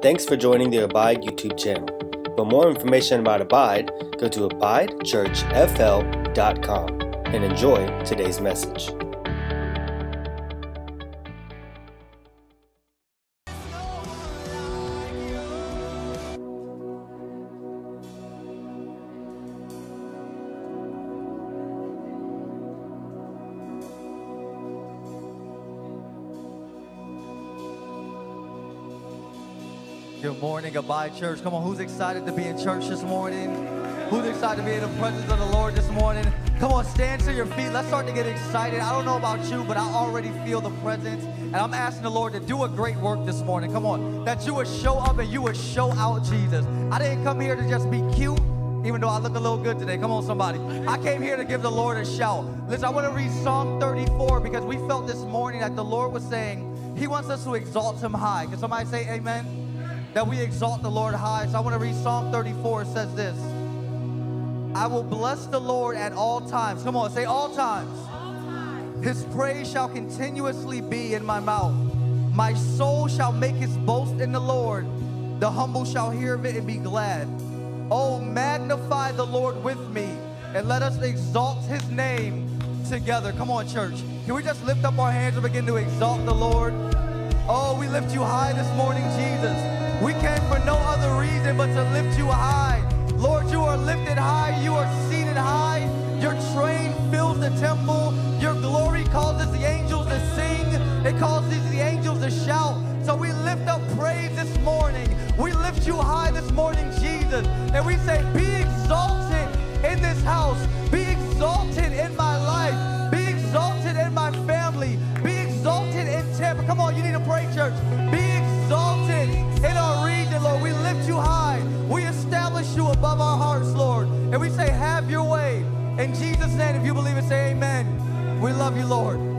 Thanks for joining the Abide YouTube channel. For more information about Abide, go to abidechurchfl.com and enjoy today's message. Morning, goodbye, Church. Come on, who's excited to be in church this morning? Who's excited to be in the presence of the Lord this morning? Come on, stand to your feet. Let's start to get excited. I don't know about you, but I already feel the presence. And I'm asking the Lord to do a great work this morning. Come on, that you would show up and you would show out Jesus. I didn't come here to just be cute, even though I look a little good today. Come on, somebody. I came here to give the Lord a shout. Listen, I want to read Psalm 34 because we felt this morning that the Lord was saying He wants us to exalt Him high. Can somebody say amen? That we exalt the Lord high. So I want to read Psalm 34. It says this I will bless the Lord at all times. Come on, say all times. His praise shall continuously be in my mouth. My soul shall make his boast in the Lord. The humble shall hear of it and be glad. Oh, magnify the Lord with me and let us exalt his name together. Come on, church. Can we just lift up our hands and begin to exalt the Lord? Oh, we lift you high this morning, Jesus. We came for no other reason but to lift you high. Lord, you are lifted high. You are seated high. Your train fills the temple. Your glory causes the angels to sing. It causes the angels to shout. So we lift up praise this morning. We lift you high this morning, Jesus. And we say, be exalted in this house. Be exalted in my life. Be exalted in my family. Be exalted in temple. Come on, you need to pray, church. Above our hearts, Lord. And we say, have your way. In Jesus' name, if you believe it, say amen. We love you, Lord.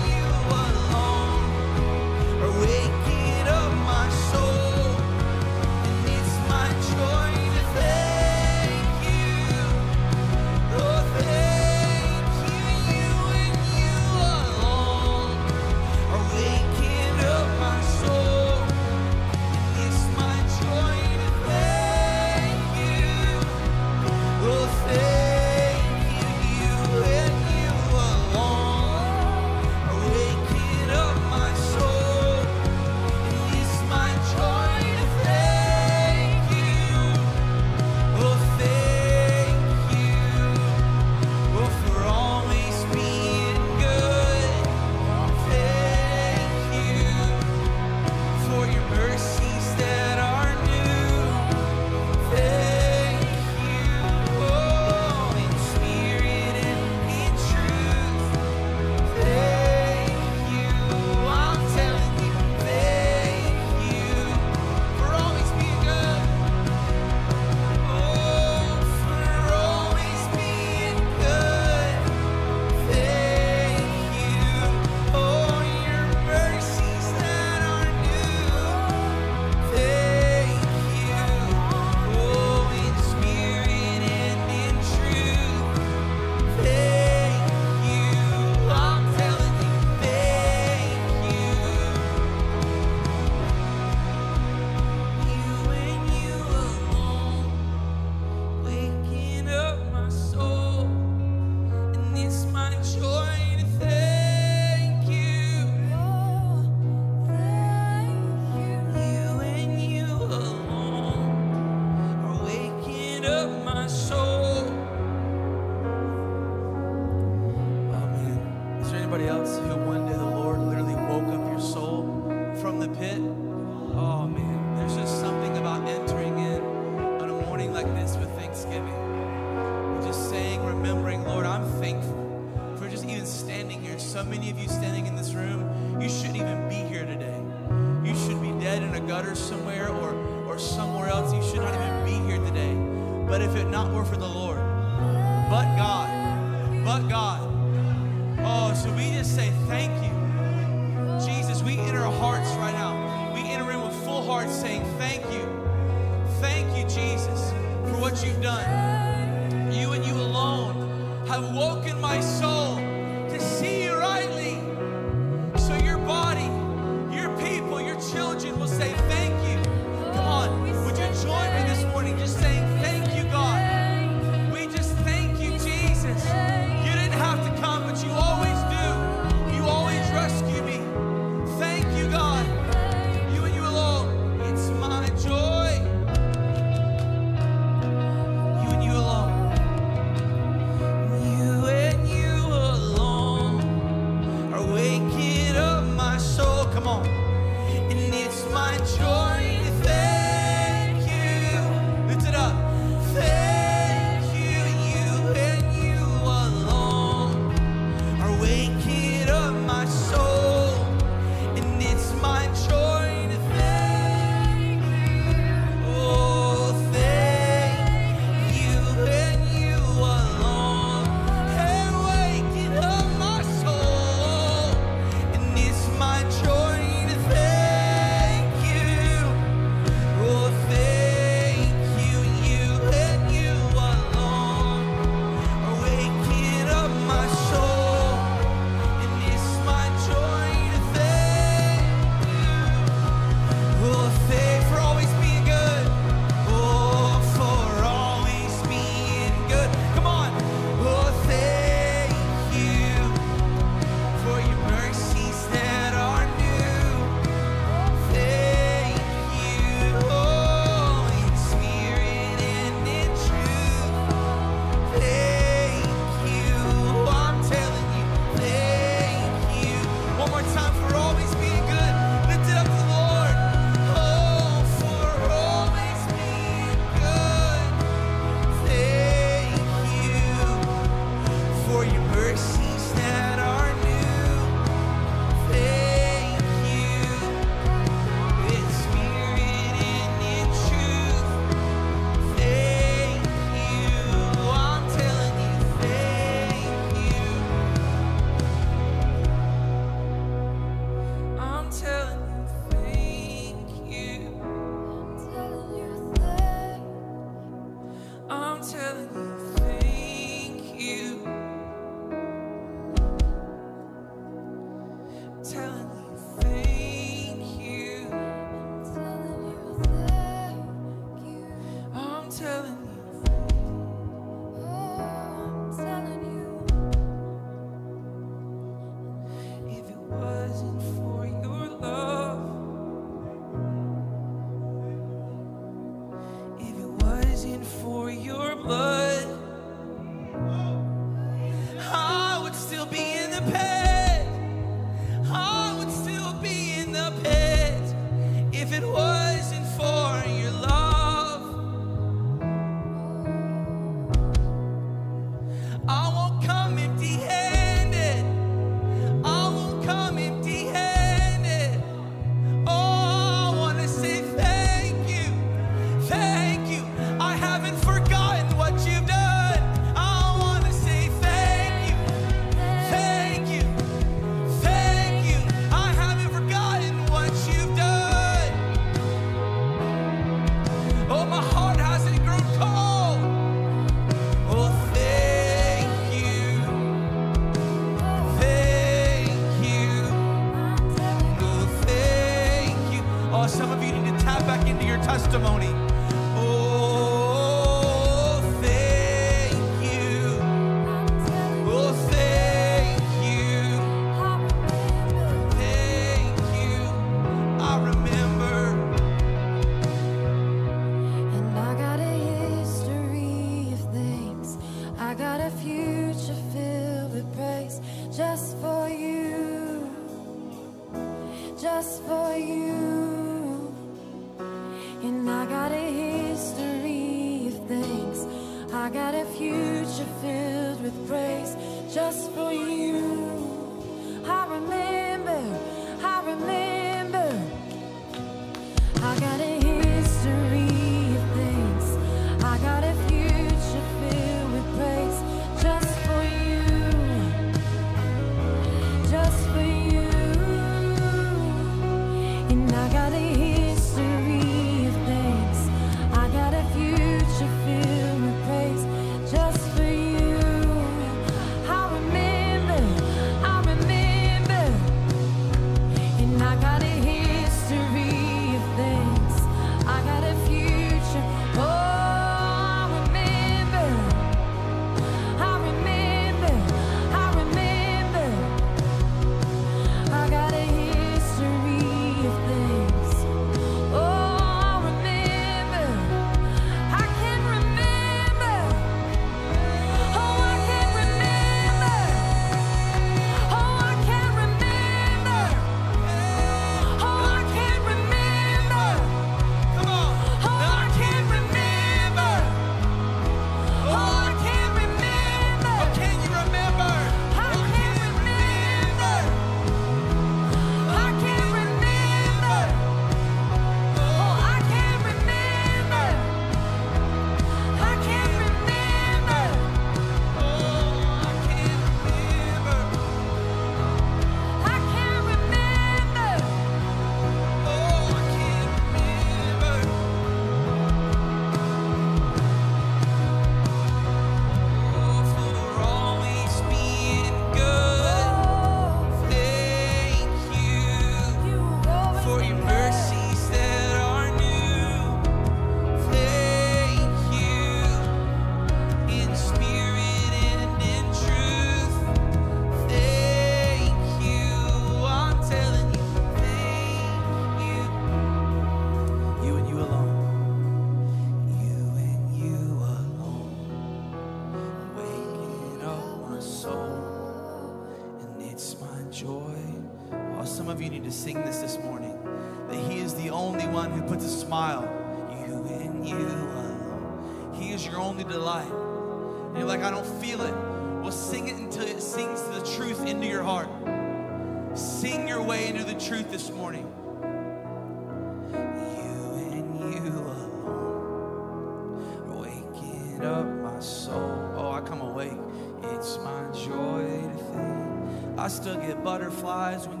flies when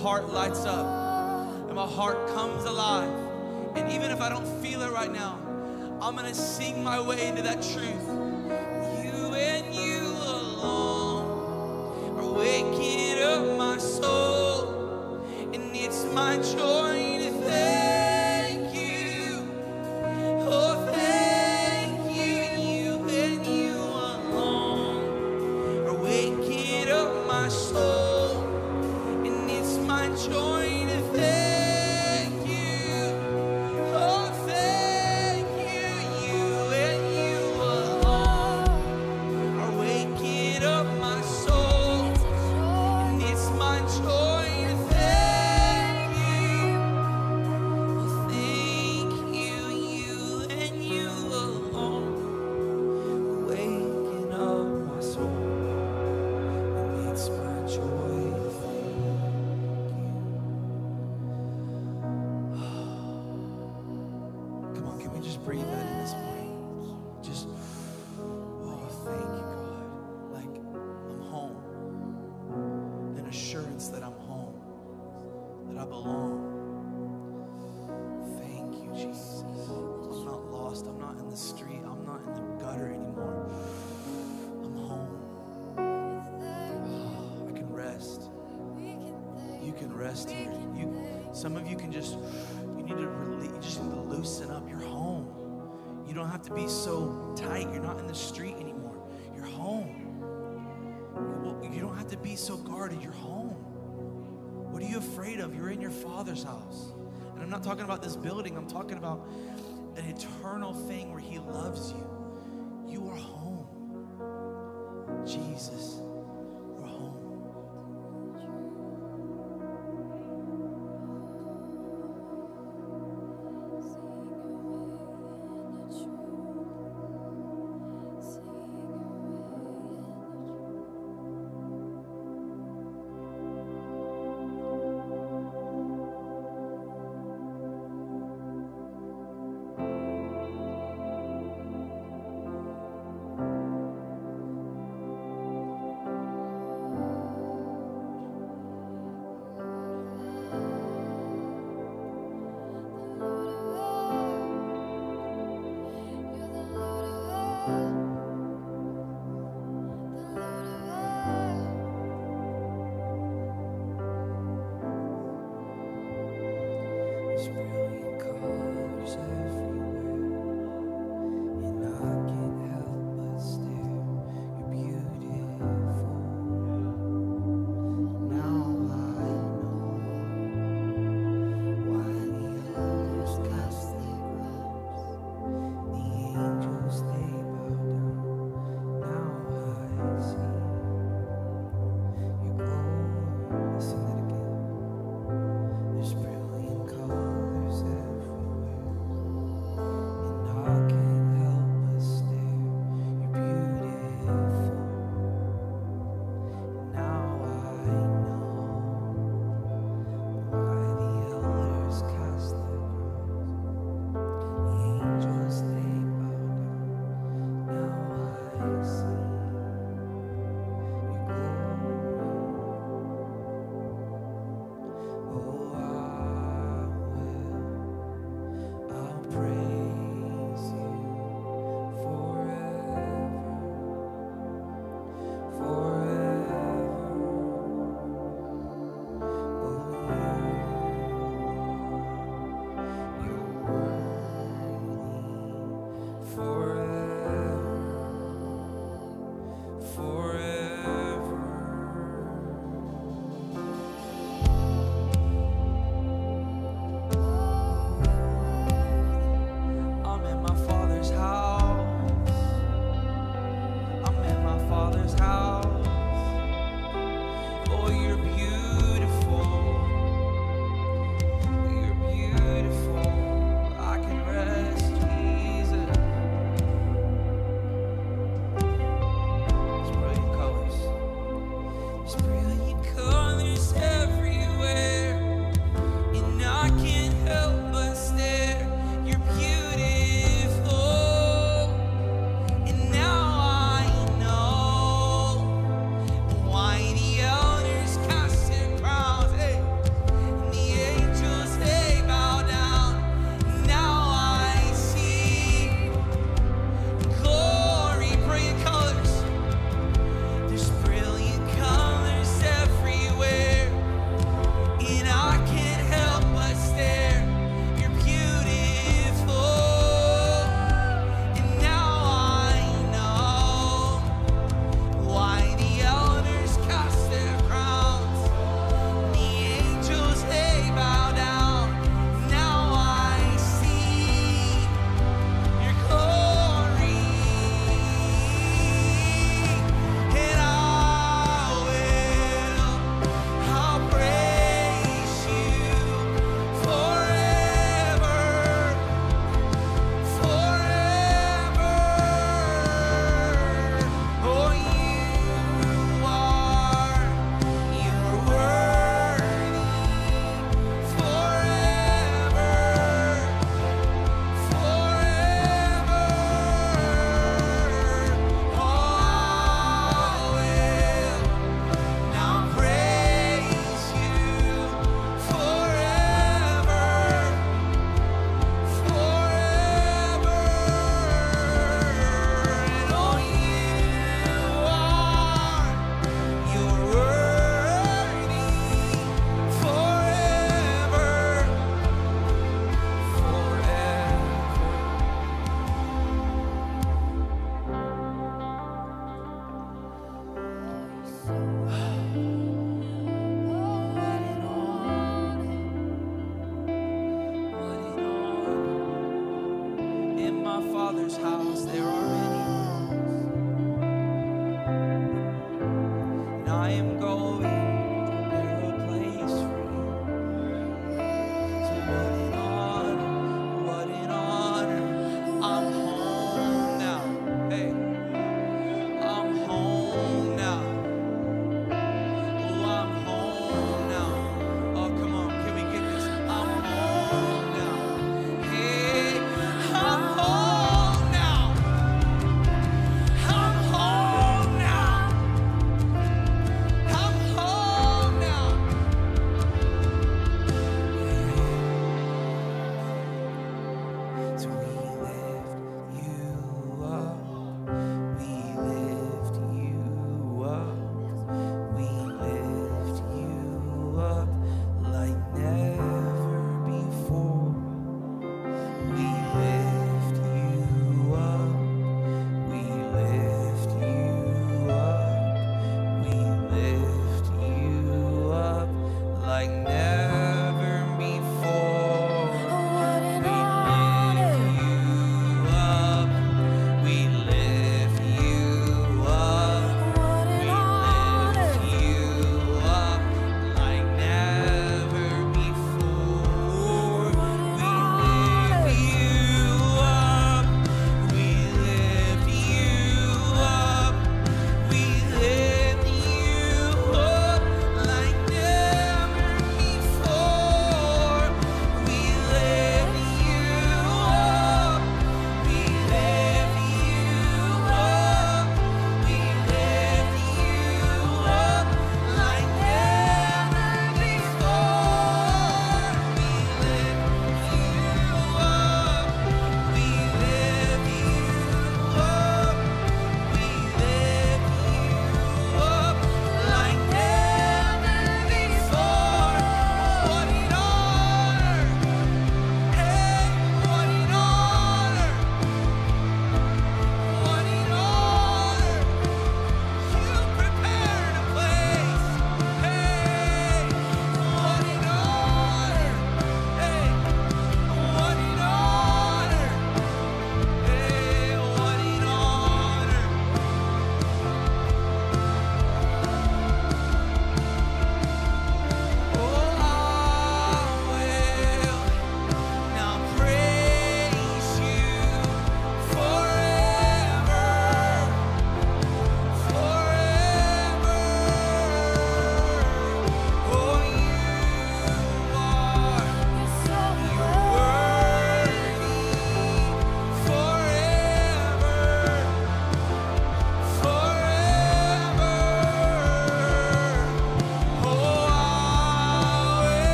heart lights up and my heart comes alive. And even if I don't feel it right now, I'm gonna sing my way into that truth can rest here. You, some of you can just, you need to release, you just need to loosen up. You're home. You don't have to be so tight. You're not in the street anymore. You're home. You don't have to be so guarded. You're home. What are you afraid of? You're in your father's house. And I'm not talking about this building, I'm talking about an eternal thing where he loves you. You are home. Jesus.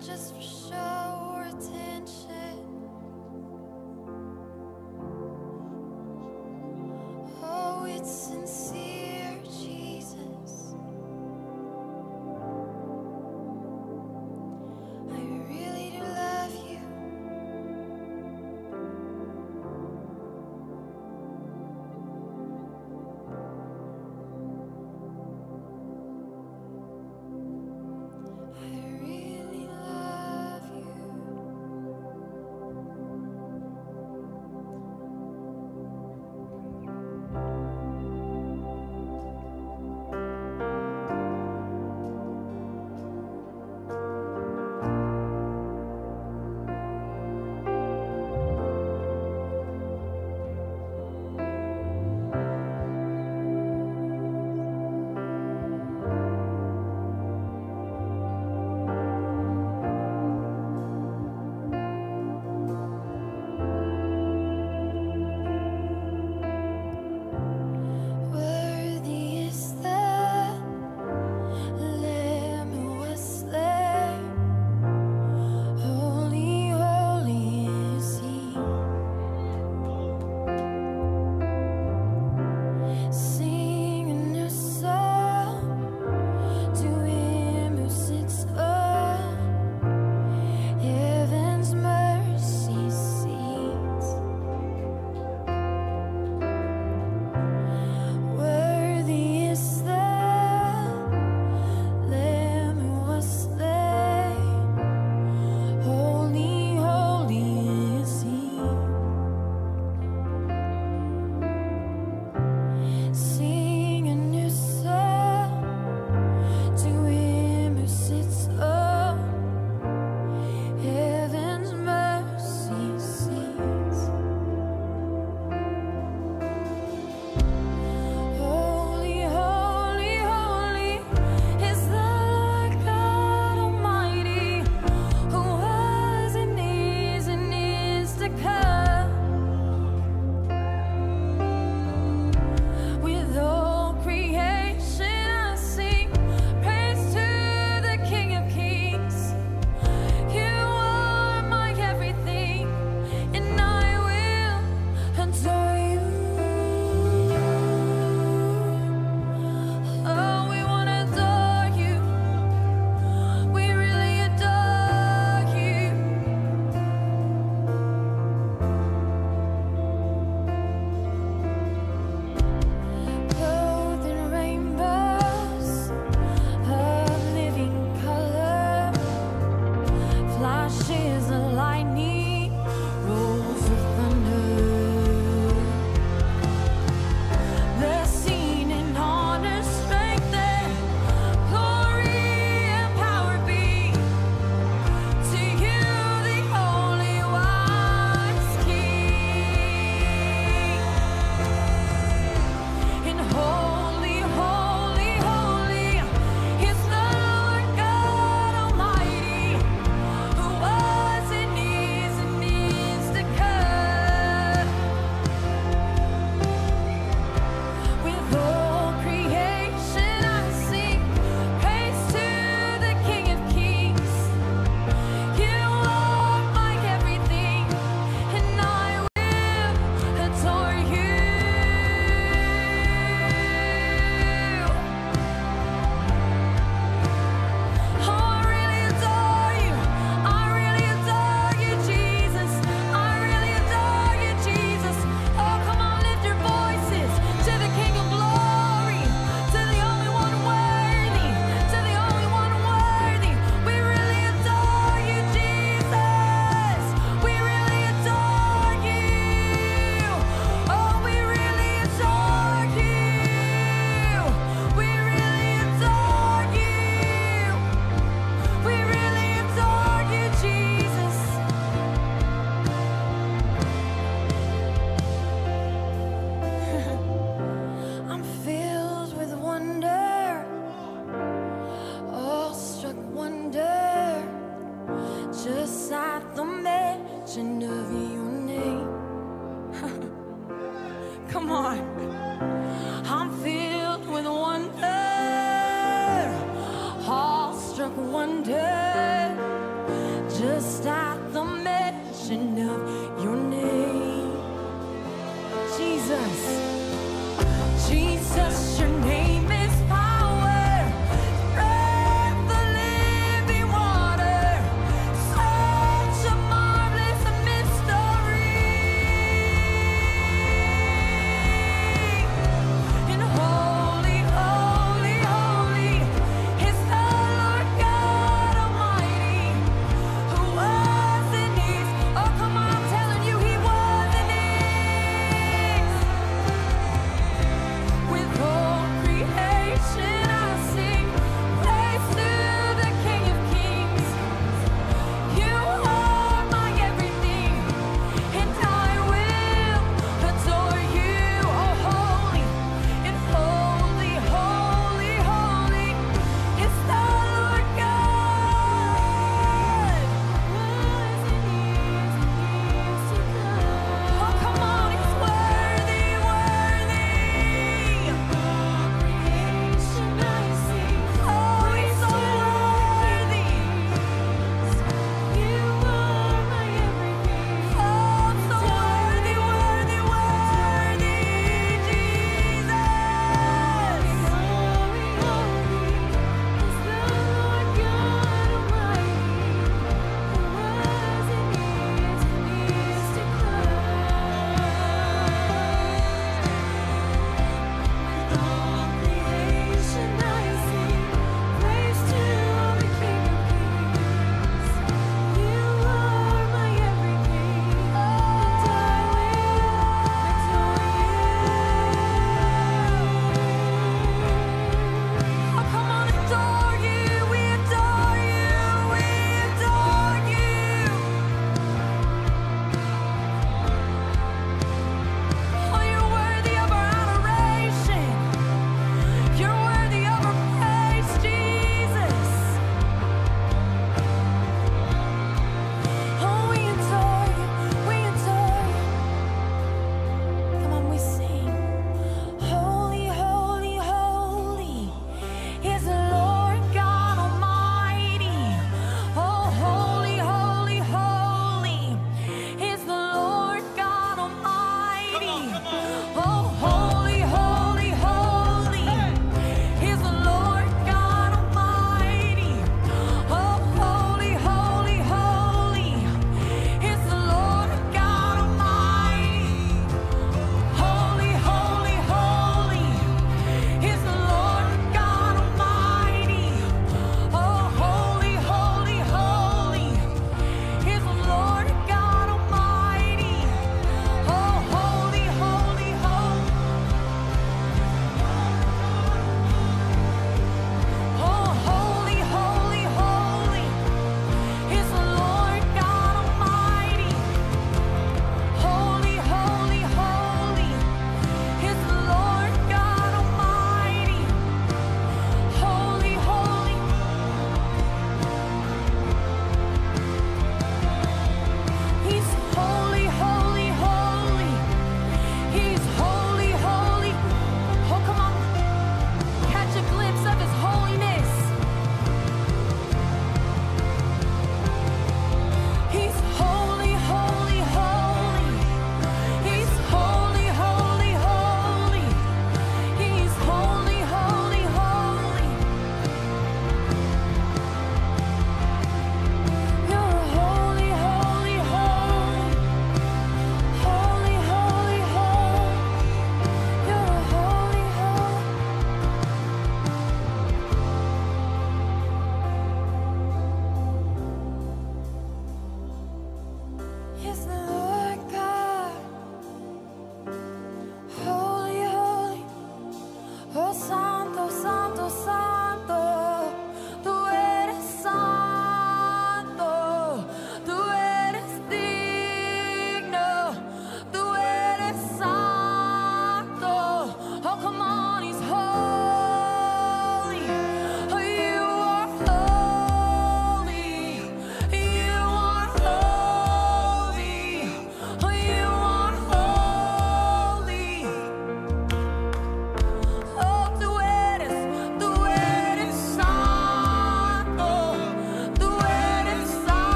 Just for show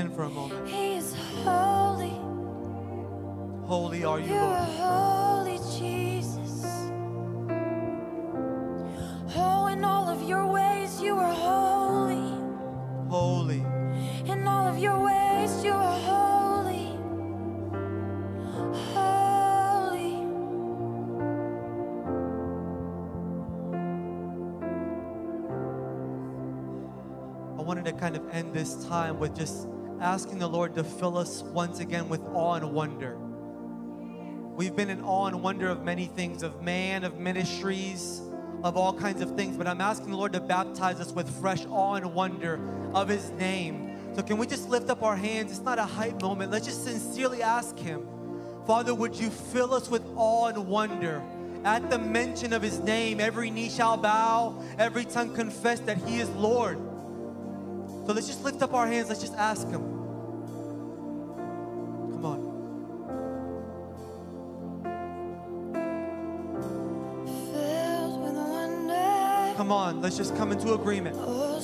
in for a moment. He is holy. Holy are you, You are Lord. holy, Jesus. Oh, in all of your ways, you are holy. Holy. In all of your ways, you are holy. Holy. I wanted to kind of end this time with just asking the Lord to fill us once again with awe and wonder. We've been in awe and wonder of many things, of man, of ministries, of all kinds of things, but I'm asking the Lord to baptize us with fresh awe and wonder of His name. So, can we just lift up our hands? It's not a hype moment. Let's just sincerely ask Him, Father, would you fill us with awe and wonder? At the mention of His name, every knee shall bow, every tongue confess that He is Lord. So let's just lift up our hands. Let's just ask Him. Come on. Filled with wonder. Come on. Let's just come into agreement. Oh,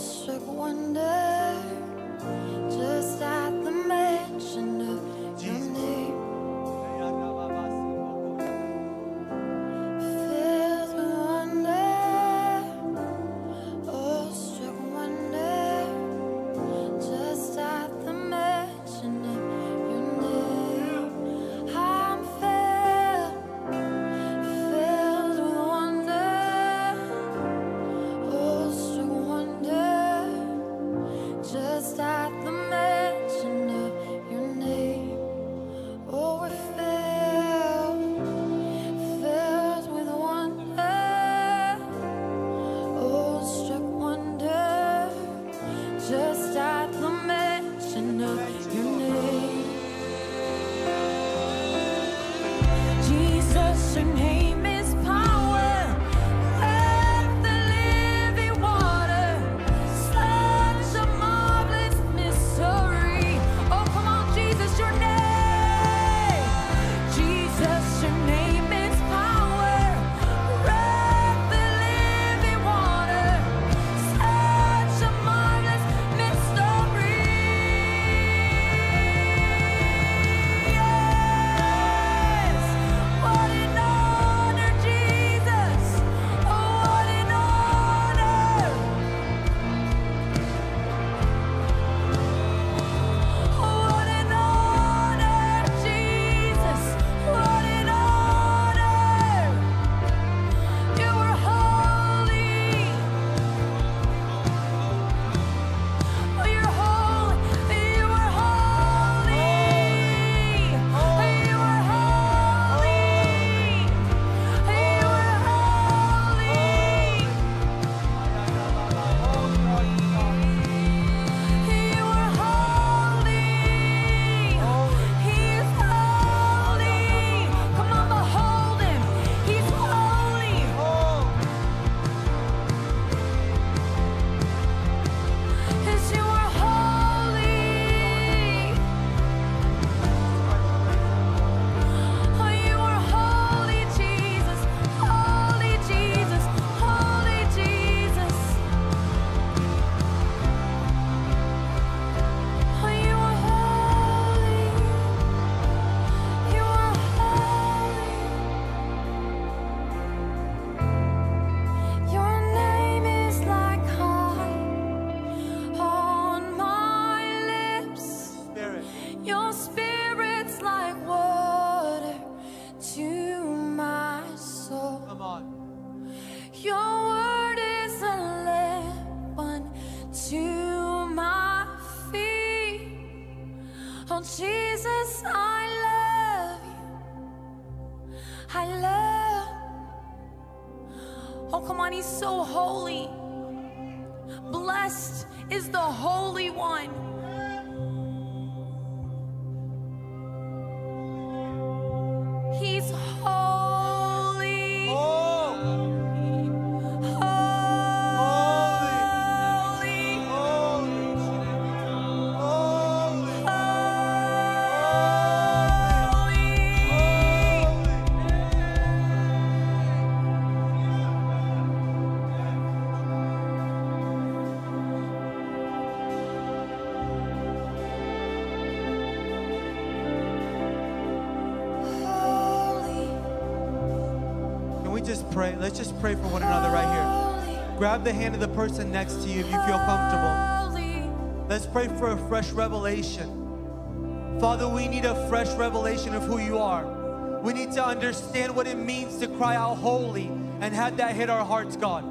Let's just pray for one another right here. Grab the hand of the person next to you if you feel comfortable. Let's pray for a fresh revelation. Father, we need a fresh revelation of who you are. We need to understand what it means to cry out holy and have that hit our hearts, God.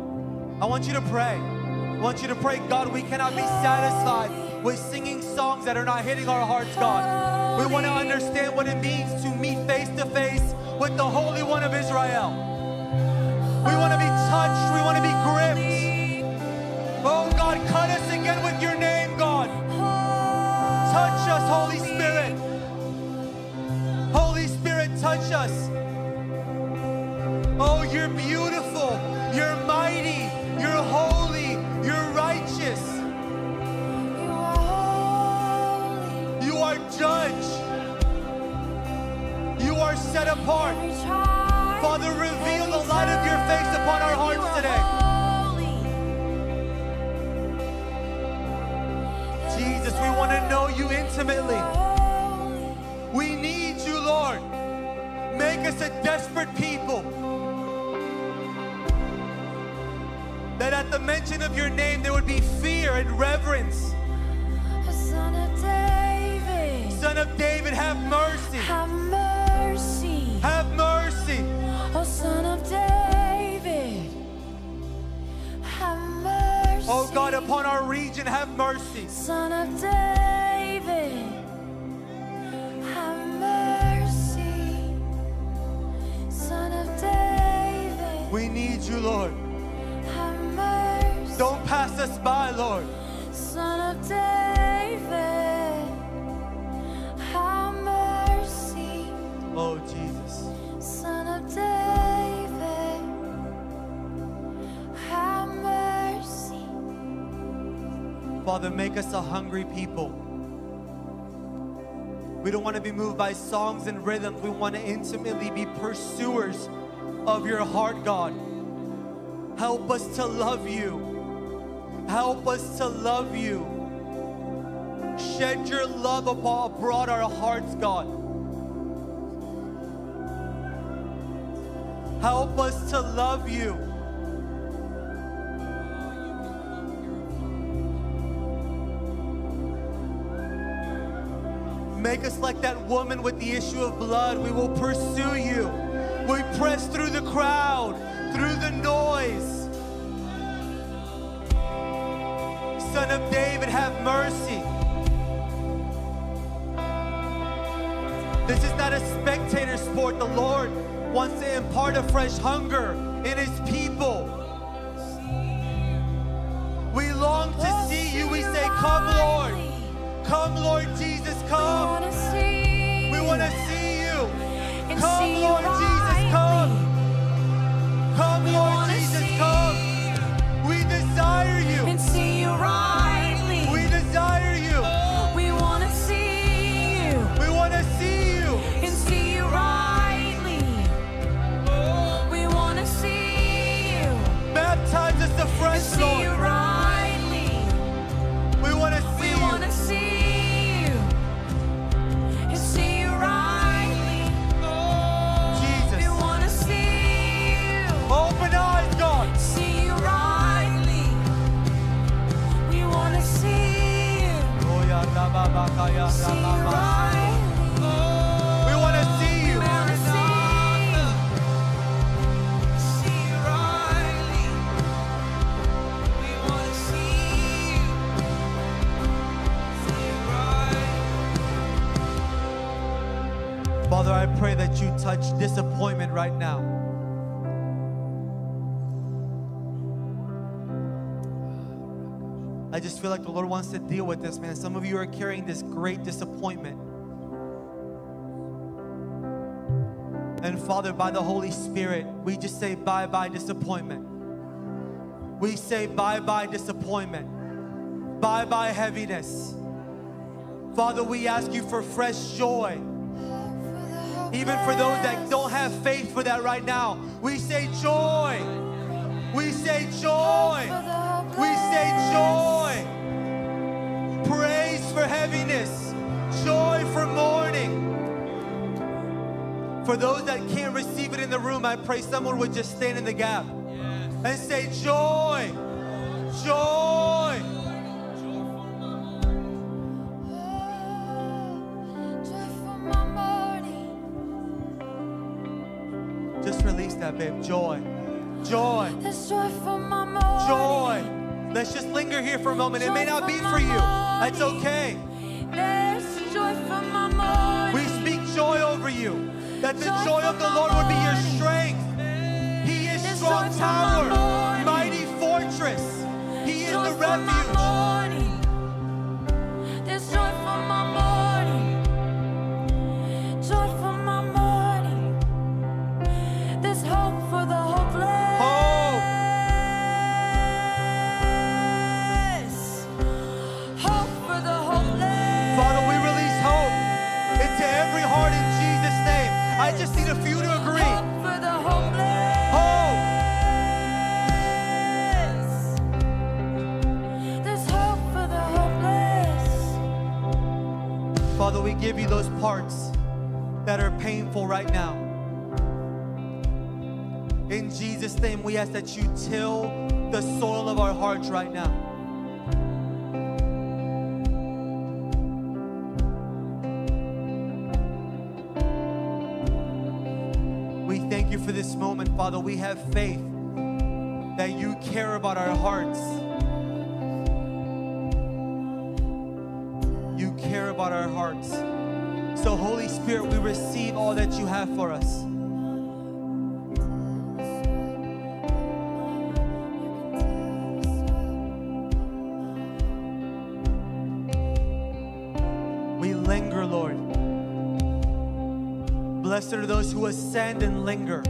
I want you to pray. I want you to pray, God, we cannot be satisfied with singing songs that are not hitting our hearts, God. We want to understand what it means to meet face to face with the Holy One of Israel. We want to be touched. We want to be gripped. Oh, God, cut us again with your name, God. Touch us, Holy Spirit. Holy Spirit, touch us. Oh, you're beautiful. You're mighty. You're holy. You're righteous. You are judge. You are set apart. Father, reveal the light of your face upon our hearts today. Jesus, we want to know you intimately. We need you, Lord. Make us a desperate people. That at the mention of your name there would be fear and reverence. Son of David, Son of David, have mercy. have mercy. Oh God, upon our region, have mercy. Son of David, have mercy. Son of David, We need you, Lord. have mercy. Don't pass us by, Lord. Son of David, have mercy. Oh, Jesus. Father, make us a hungry people. We don't want to be moved by songs and rhythms. We want to intimately be pursuers of your heart, God. Help us to love you. Help us to love you. Shed your love upon abroad our hearts, God. Help us to love you. Make us like that woman with the issue of blood. We will pursue you. We press through the crowd, through the noise. Son of David, have mercy. This is not a spectator sport. The Lord wants to impart a fresh hunger in his people. We long to see you. We say, Come, Lord. Come, Lord Jesus, come. We want to see you. Come, Lord Jesus, come. Come, Lord Jesus, come. We desire you. and see you rightly. We desire you. We wanna see you We want to see you. and see you rightly. We wanna see you Baptize us afresh, Lord. Father, I pray that you touch disappointment right now. I just feel like the Lord wants to deal with this, man. Some of you are carrying this great disappointment. And Father, by the Holy Spirit, we just say bye bye disappointment. We say bye bye disappointment. Bye bye heaviness. Father, we ask you for fresh joy. Even for those that don't have faith for that right now, we say joy. We say joy. We say joy. Praise for heaviness. Joy for mourning. For those that can't receive it in the room, I pray someone would just stand in the gap and say, Joy, joy. Joy for my mourning. Just release that, babe. Joy, joy, There's joy for my mourning. joy. Let's just linger here for a moment. It may not be for you. That's okay. There's joy for my mourning. We speak joy over you. That the Joy of the Lord would be your strength. He is strong tower, mighty fortress. He is the refuge. There's joy for my mourning. Give you those parts that are painful right now. In Jesus' name, we ask that you till the soil of our hearts right now. We thank you for this moment, Father. We have faith that you care about our hearts. Our hearts. So, Holy Spirit, we receive all that you have for us. We linger, Lord. Blessed are those who ascend and linger.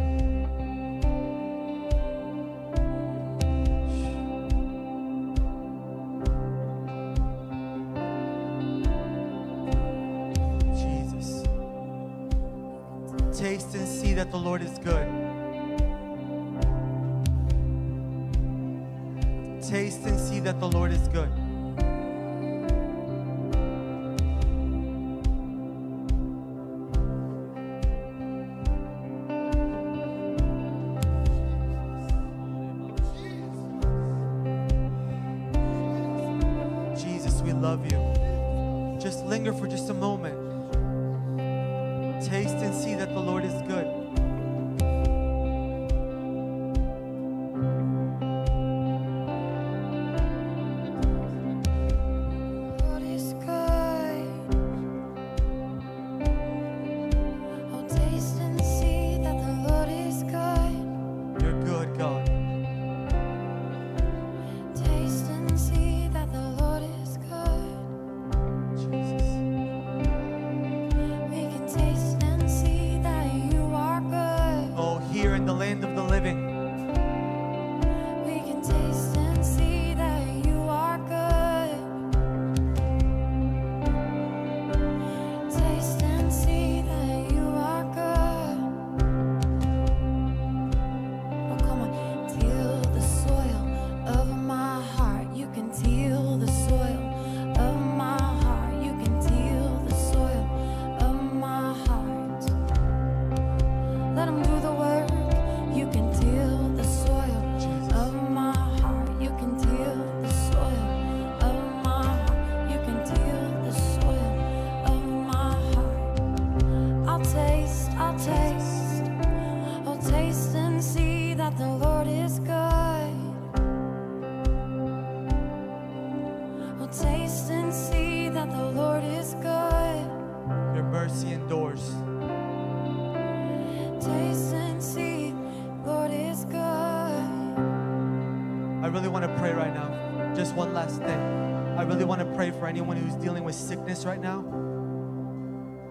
Right now.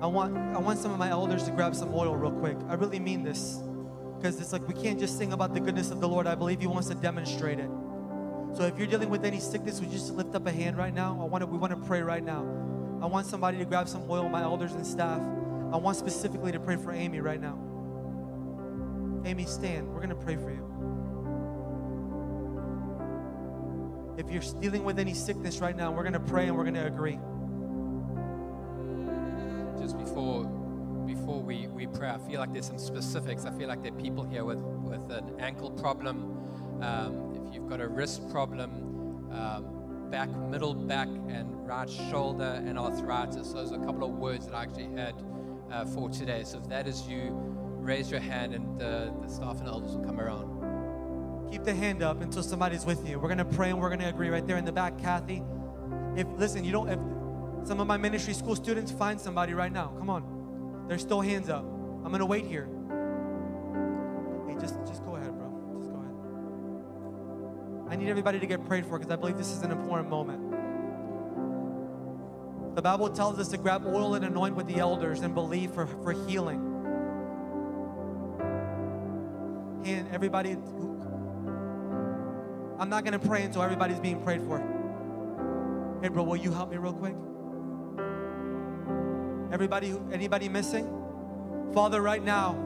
I want I want some of my elders to grab some oil real quick. I really mean this. Because it's like we can't just sing about the goodness of the Lord. I believe He wants to demonstrate it. So if you're dealing with any sickness, would you just lift up a hand right now? I want to, we want to pray right now. I want somebody to grab some oil, my elders and staff. I want specifically to pray for Amy right now. Amy, stand. We're going to pray for you. If you're dealing with any sickness right now, we're going to pray and we're going to agree. Feel like there's some specifics. I feel like there are people here with, with an ankle problem. Um, if you've got a wrist problem, um, back, middle back, and right shoulder, and arthritis. Those are a couple of words that I actually had uh, for today. So if that is you, raise your hand, and the, the staff and elders will come around. Keep the hand up until somebody's with you. We're gonna pray and we're gonna agree right there in the back, Kathy. If listen, you don't. If some of my ministry school students find somebody right now, come on. There's still hands up. I'm gonna wait here. Hey, just just go ahead, bro. Just go ahead. I need everybody to get prayed for because I believe this is an important moment. The Bible tells us to grab oil and anoint with the elders and believe for, for healing. And everybody I'm not gonna pray until everybody's being prayed for. Hey, bro, will you help me real quick? Everybody, anybody missing? Father, right now,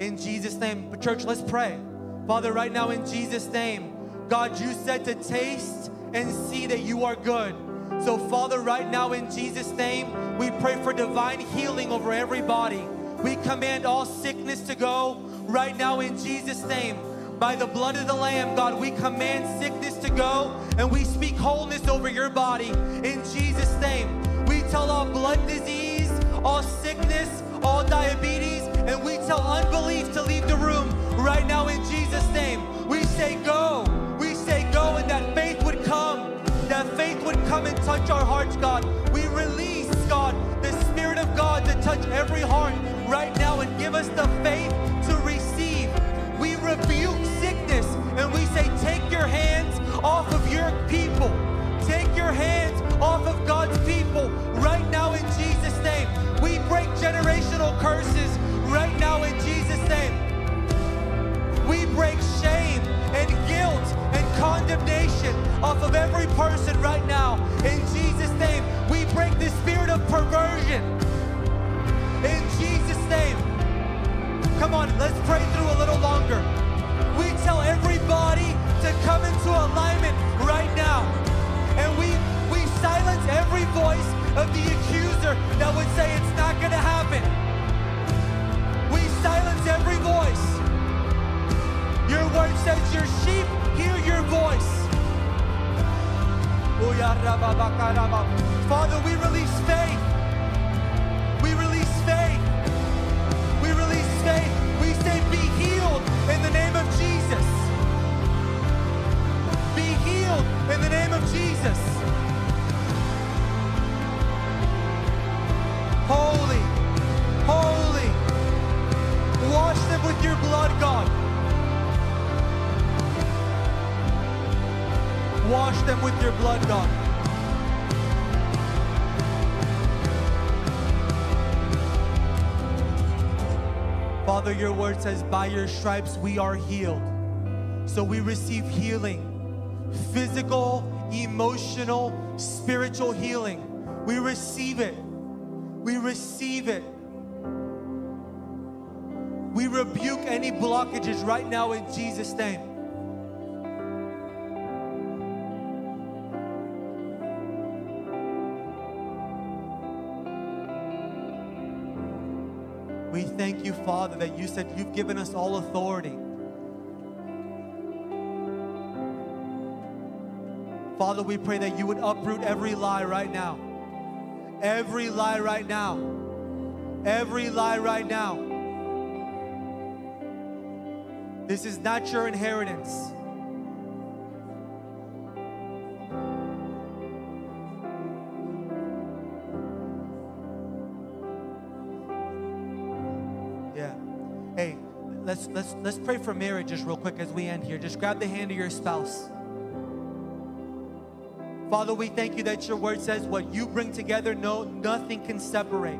in Jesus' name, but church, let's pray. Father, right now, in Jesus' name, God, you said to taste and see that you are good. So, Father, right now, in Jesus' name, we pray for divine healing over everybody. We command all sickness to go right now in Jesus' name. By the blood of the Lamb, God, we command sickness to go and we speak wholeness over your body in Jesus' name. We tell all blood disease, all sickness, all diabetes, we tell unbelief to leave the room right now in Jesus' name. We say go. We say go, and that faith would come. That faith would come and touch our hearts, God. We release, God, the Spirit of God to touch every heart right now and give us the faith to receive. We rebuke sickness and we say, Take your hands off of your people. Take your hands off of God's people right now in Jesus' name. We break generational curses right now in Jesus' name. We break shame and guilt and condemnation off of every person right now. In Jesus' name, we break the spirit of perversion. In Jesus' name. Come on, let's pray through a little longer. We tell everybody to come into alignment right now. And we we silence every voice of the accuser that would say it's not going to happen. Word says your sheep hear your voice. Father, we release faith. We release faith. We release faith. We say, be healed in the name of Jesus. Be healed in the name of Jesus. Holy, holy. Wash them with your blood, God. Wash them with your blood, God. Father, your word says, by your stripes we are healed. So we receive healing physical, emotional, spiritual healing. We receive it. We receive it. We rebuke any blockages right now in Jesus' name. Thank you, Father, that you said you've given us all authority. Father, we pray that you would uproot every lie right now. Every lie right now. Every lie right now. This is not your inheritance. Let's let's let's pray for marriages real quick as we end here. Just grab the hand of your spouse. Father, we thank you that your word says what you bring together, no nothing can separate.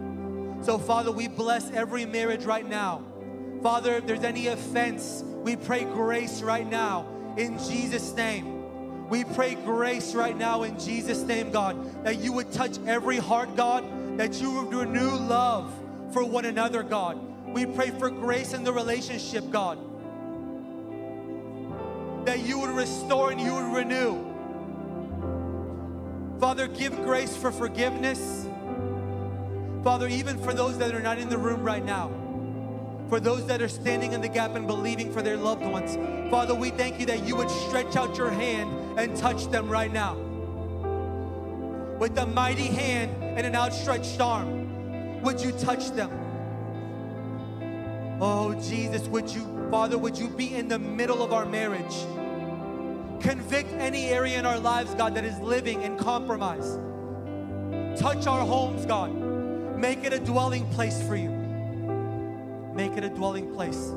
So, Father, we bless every marriage right now. Father, if there's any offense, we pray grace right now in Jesus' name. We pray grace right now in Jesus' name, God, that you would touch every heart, God, that you would renew love for one another, God. We pray for grace in the relationship, God, that you would restore and you would renew. Father, give grace for forgiveness. Father, even for those that are not in the room right now, for those that are standing in the gap and believing for their loved ones. Father, we thank you that you would stretch out your hand and touch them right now. With a mighty hand and an outstretched arm, would you touch them? Oh, Jesus, would you, Father, would you be in the middle of our marriage? Convict any area in our lives, God, that is living in compromise. Touch our homes, God. Make it a dwelling place for you. Make it a dwelling place.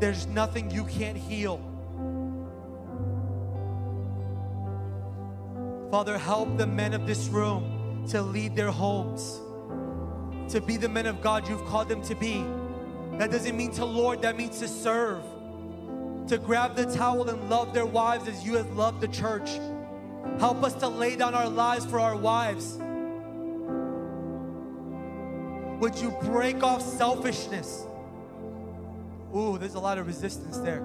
There's nothing you can't heal. Father, help the men of this room to lead their homes, to be the men of God you've called them to be. That doesn't mean to Lord, that means to serve, to grab the towel and love their wives as you have loved the church. Help us to lay down our lives for our wives. Would you break off selfishness? Ooh, there's a lot of resistance there.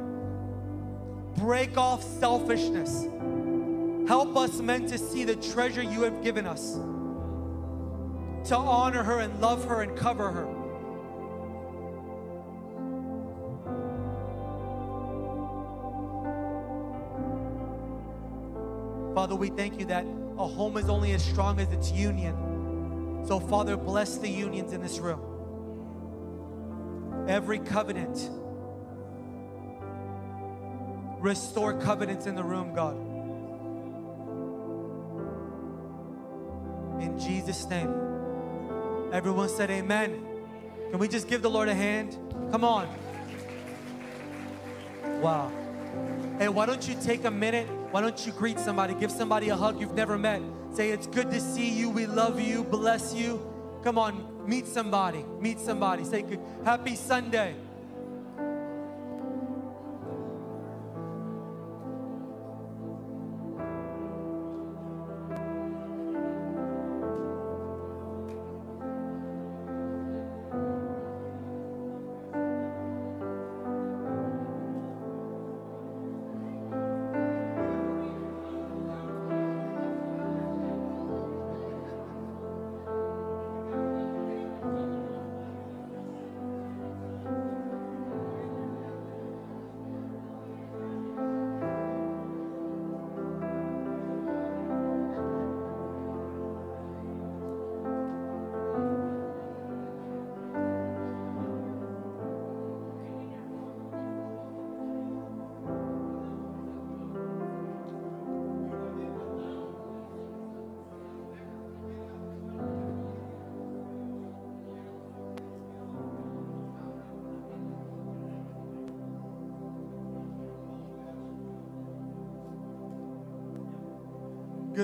Break off selfishness. Help us men to see the treasure you have given us, to honor her and love her and cover her. Father, we thank you that a home is only as strong as its union. So, Father, bless the unions in this room. Every covenant, restore covenants in the room, God. In Jesus' name. Everyone said, Amen. Can we just give the Lord a hand? Come on. Wow. Hey, why don't you take a minute? Why don't you greet somebody? Give somebody a hug you've never met. Say, It's good to see you. We love you. Bless you. Come on, meet somebody. Meet somebody. Say, Happy Sunday.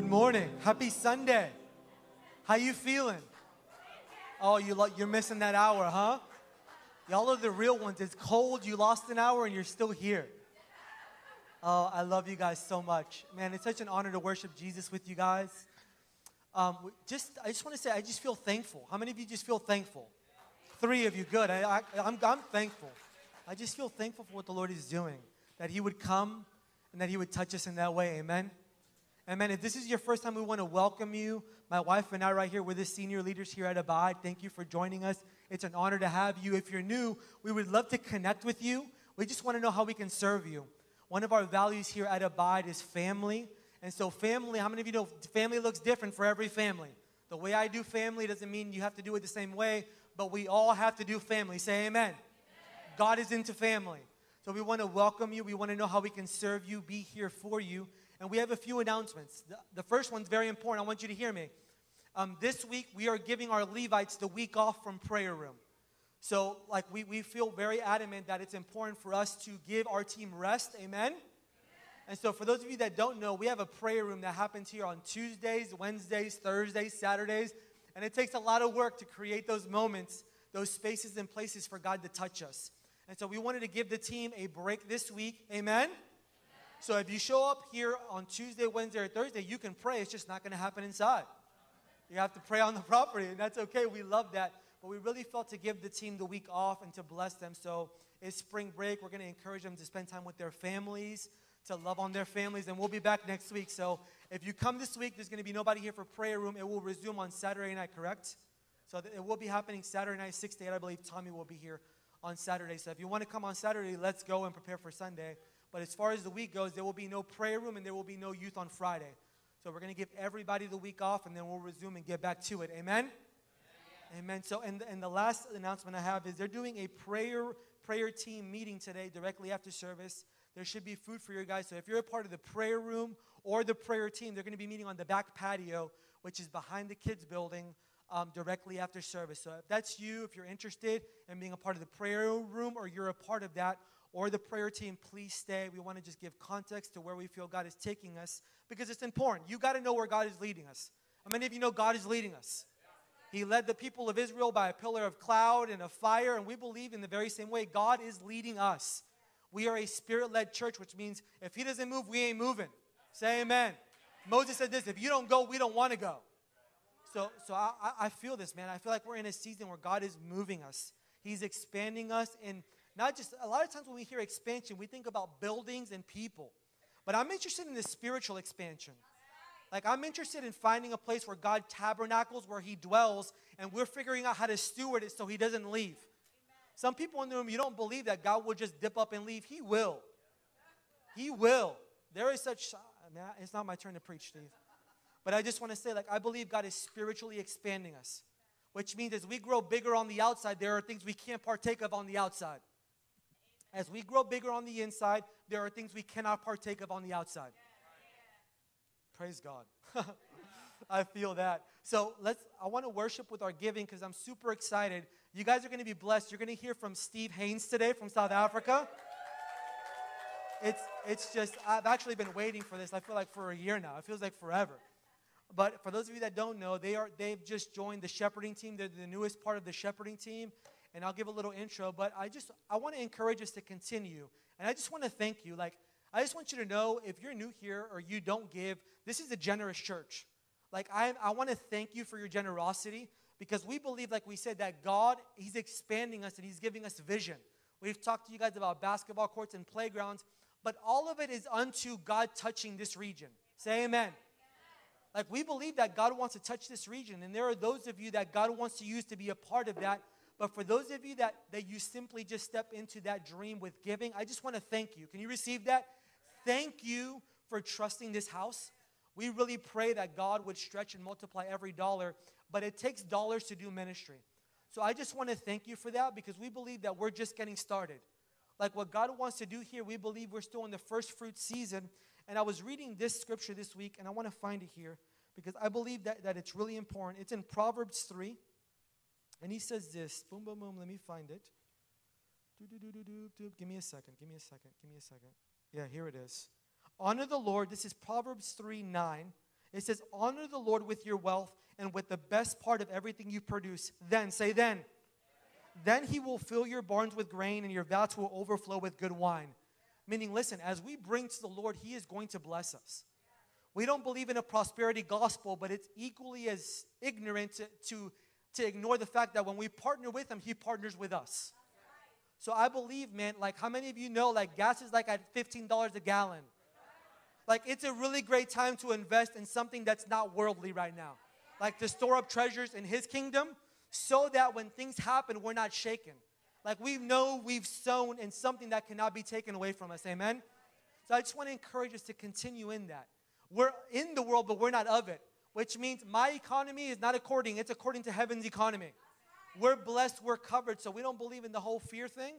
Morning. Happy Sunday. How you feeling? Oh, you lo- you're missing that hour, huh? Y'all are the real ones. It's cold. You lost an hour and you're still here. Oh, I love you guys so much, man. It's such an honor to worship Jesus with you guys. Um, just, I just want to say, I just feel thankful. How many of you just feel thankful? Three of you, good. I, I, I'm, I'm thankful. I just feel thankful for what the Lord is doing. That He would come and that He would touch us in that way. Amen. Amen. If this is your first time, we want to welcome you. My wife and I, right here, we're the senior leaders here at Abide. Thank you for joining us. It's an honor to have you. If you're new, we would love to connect with you. We just want to know how we can serve you. One of our values here at Abide is family. And so, family, how many of you know family looks different for every family? The way I do family doesn't mean you have to do it the same way, but we all have to do family. Say amen. God is into family. So we want to welcome you. We want to know how we can serve you, be here for you. And we have a few announcements. The, the first one's very important. I want you to hear me. Um, this week, we are giving our Levites the week off from prayer room. So, like, we, we feel very adamant that it's important for us to give our team rest. Amen? And so, for those of you that don't know, we have a prayer room that happens here on Tuesdays, Wednesdays, Thursdays, Saturdays. And it takes a lot of work to create those moments, those spaces and places for God to touch us. And so, we wanted to give the team a break this week. Amen? So, if you show up here on Tuesday, Wednesday, or Thursday, you can pray. It's just not going to happen inside. You have to pray on the property, and that's okay. We love that. But we really felt to give the team the week off and to bless them. So it's spring break. We're going to encourage them to spend time with their families, to love on their families, and we'll be back next week. So if you come this week, there's going to be nobody here for prayer room. It will resume on Saturday night, correct? So it will be happening Saturday night, 6 to 8. I believe Tommy will be here on Saturday. So if you want to come on Saturday, let's go and prepare for Sunday. But as far as the week goes, there will be no prayer room and there will be no youth on Friday. So we're going to give everybody the week off and then we'll resume and get back to it. Amen? Amen. So, and, and the last announcement I have is they're doing a prayer prayer team meeting today directly after service. There should be food for your guys. So if you're a part of the prayer room or the prayer team, they're going to be meeting on the back patio, which is behind the kids' building, um, directly after service. So if that's you, if you're interested in being a part of the prayer room or you're a part of that or the prayer team, please stay. We want to just give context to where we feel God is taking us because it's important. You got to know where God is leading us. How many of you know God is leading us? He led the people of Israel by a pillar of cloud and of fire, and we believe in the very same way God is leading us. We are a spirit led church, which means if He doesn't move, we ain't moving. Say amen. Moses said this if you don't go, we don't want to go. So, so I, I feel this, man. I feel like we're in a season where God is moving us. He's expanding us, and not just a lot of times when we hear expansion, we think about buildings and people. But I'm interested in the spiritual expansion. Like, I'm interested in finding a place where God tabernacles, where He dwells, and we're figuring out how to steward it so He doesn't leave. Some people in the room, you don't believe that God will just dip up and leave. He will. He will. There is such, I mean, it's not my turn to preach, Steve. But I just want to say, like, I believe God is spiritually expanding us, which means as we grow bigger on the outside, there are things we can't partake of on the outside. As we grow bigger on the inside, there are things we cannot partake of on the outside. Praise God. I feel that. So let's I want to worship with our giving because I'm super excited. You guys are going to be blessed. You're going to hear from Steve Haines today from South Africa. It's it's just I've actually been waiting for this. I feel like for a year now. It feels like forever. But for those of you that don't know, they are they've just joined the shepherding team. They're the newest part of the shepherding team. And I'll give a little intro, but I just I want to encourage us to continue. And I just want to thank you. Like I just want you to know if you're new here or you don't give, this is a generous church. Like, I, I want to thank you for your generosity because we believe, like we said, that God, He's expanding us and He's giving us vision. We've talked to you guys about basketball courts and playgrounds, but all of it is unto God touching this region. Say amen. Like, we believe that God wants to touch this region, and there are those of you that God wants to use to be a part of that. But for those of you that, that you simply just step into that dream with giving, I just want to thank you. Can you receive that? Thank you for trusting this house. We really pray that God would stretch and multiply every dollar, but it takes dollars to do ministry. So I just want to thank you for that because we believe that we're just getting started. Like what God wants to do here, we believe we're still in the first fruit season. And I was reading this scripture this week, and I want to find it here because I believe that, that it's really important. It's in Proverbs 3. And he says this boom, boom, boom. Let me find it. Give me a second. Give me a second. Give me a second. Yeah, here it is. Honor the Lord. This is Proverbs 3 9. It says, Honor the Lord with your wealth and with the best part of everything you produce. Then, say then. Then he will fill your barns with grain and your vats will overflow with good wine. Meaning, listen, as we bring to the Lord, he is going to bless us. We don't believe in a prosperity gospel, but it's equally as ignorant to, to, to ignore the fact that when we partner with him, he partners with us. So I believe, man, like how many of you know like gas is like at $15 a gallon? Like it's a really great time to invest in something that's not worldly right now. Like to store up treasures in his kingdom so that when things happen, we're not shaken. Like we know we've sown in something that cannot be taken away from us. Amen. So I just want to encourage us to continue in that. We're in the world, but we're not of it. Which means my economy is not according, it's according to heaven's economy. We're blessed, we're covered. So we don't believe in the whole fear thing,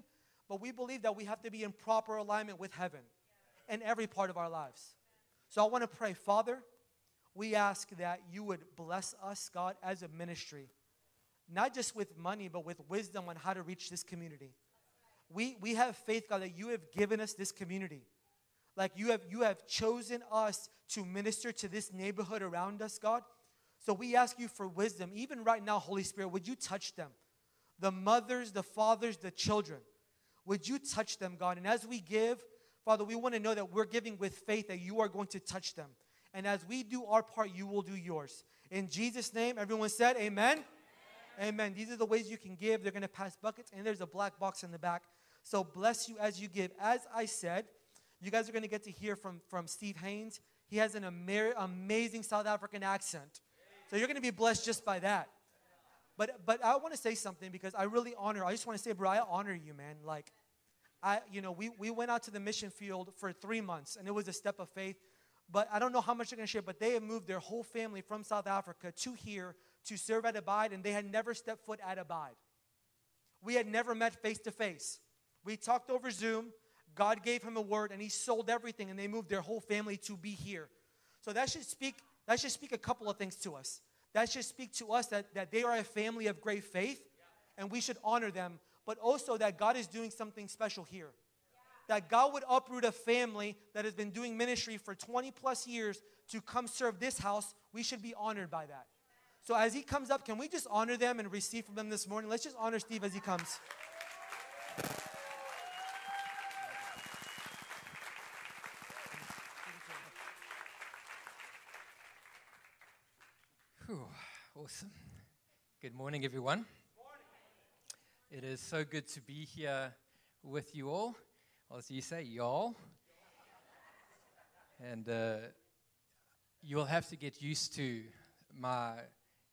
but we believe that we have to be in proper alignment with heaven in every part of our lives. So I want to pray, Father, we ask that you would bless us, God, as a ministry, not just with money, but with wisdom on how to reach this community. We, we have faith, God, that you have given us this community. Like you have, you have chosen us to minister to this neighborhood around us, God. So we ask you for wisdom. Even right now, Holy Spirit, would you touch them? The mothers, the fathers, the children. Would you touch them, God? And as we give, Father, we want to know that we're giving with faith that you are going to touch them. And as we do our part, you will do yours. In Jesus' name, everyone said, Amen. Amen. Amen. These are the ways you can give. They're going to pass buckets, and there's a black box in the back. So bless you as you give. As I said, you guys are going to get to hear from, from Steve Haines. He has an amazing South African accent. So you're going to be blessed just by that. But but I want to say something because I really honor. I just want to say, bro, I honor you, man. Like, I you know we we went out to the mission field for three months, and it was a step of faith. But I don't know how much they're gonna share. But they have moved their whole family from South Africa to here to serve at Abide, and they had never stepped foot at Abide. We had never met face to face. We talked over Zoom. God gave him a word, and he sold everything, and they moved their whole family to be here. So that should speak. That should speak a couple of things to us. That should speak to us that, that they are a family of great faith, and we should honor them. But also that God is doing something special here. That God would uproot a family that has been doing ministry for 20 plus years to come serve this house. We should be honored by that. So as he comes up, can we just honor them and receive from them this morning? Let's just honor Steve as he comes. Good morning, everyone. It is so good to be here with you all. As you say, y'all. And uh, you'll have to get used to my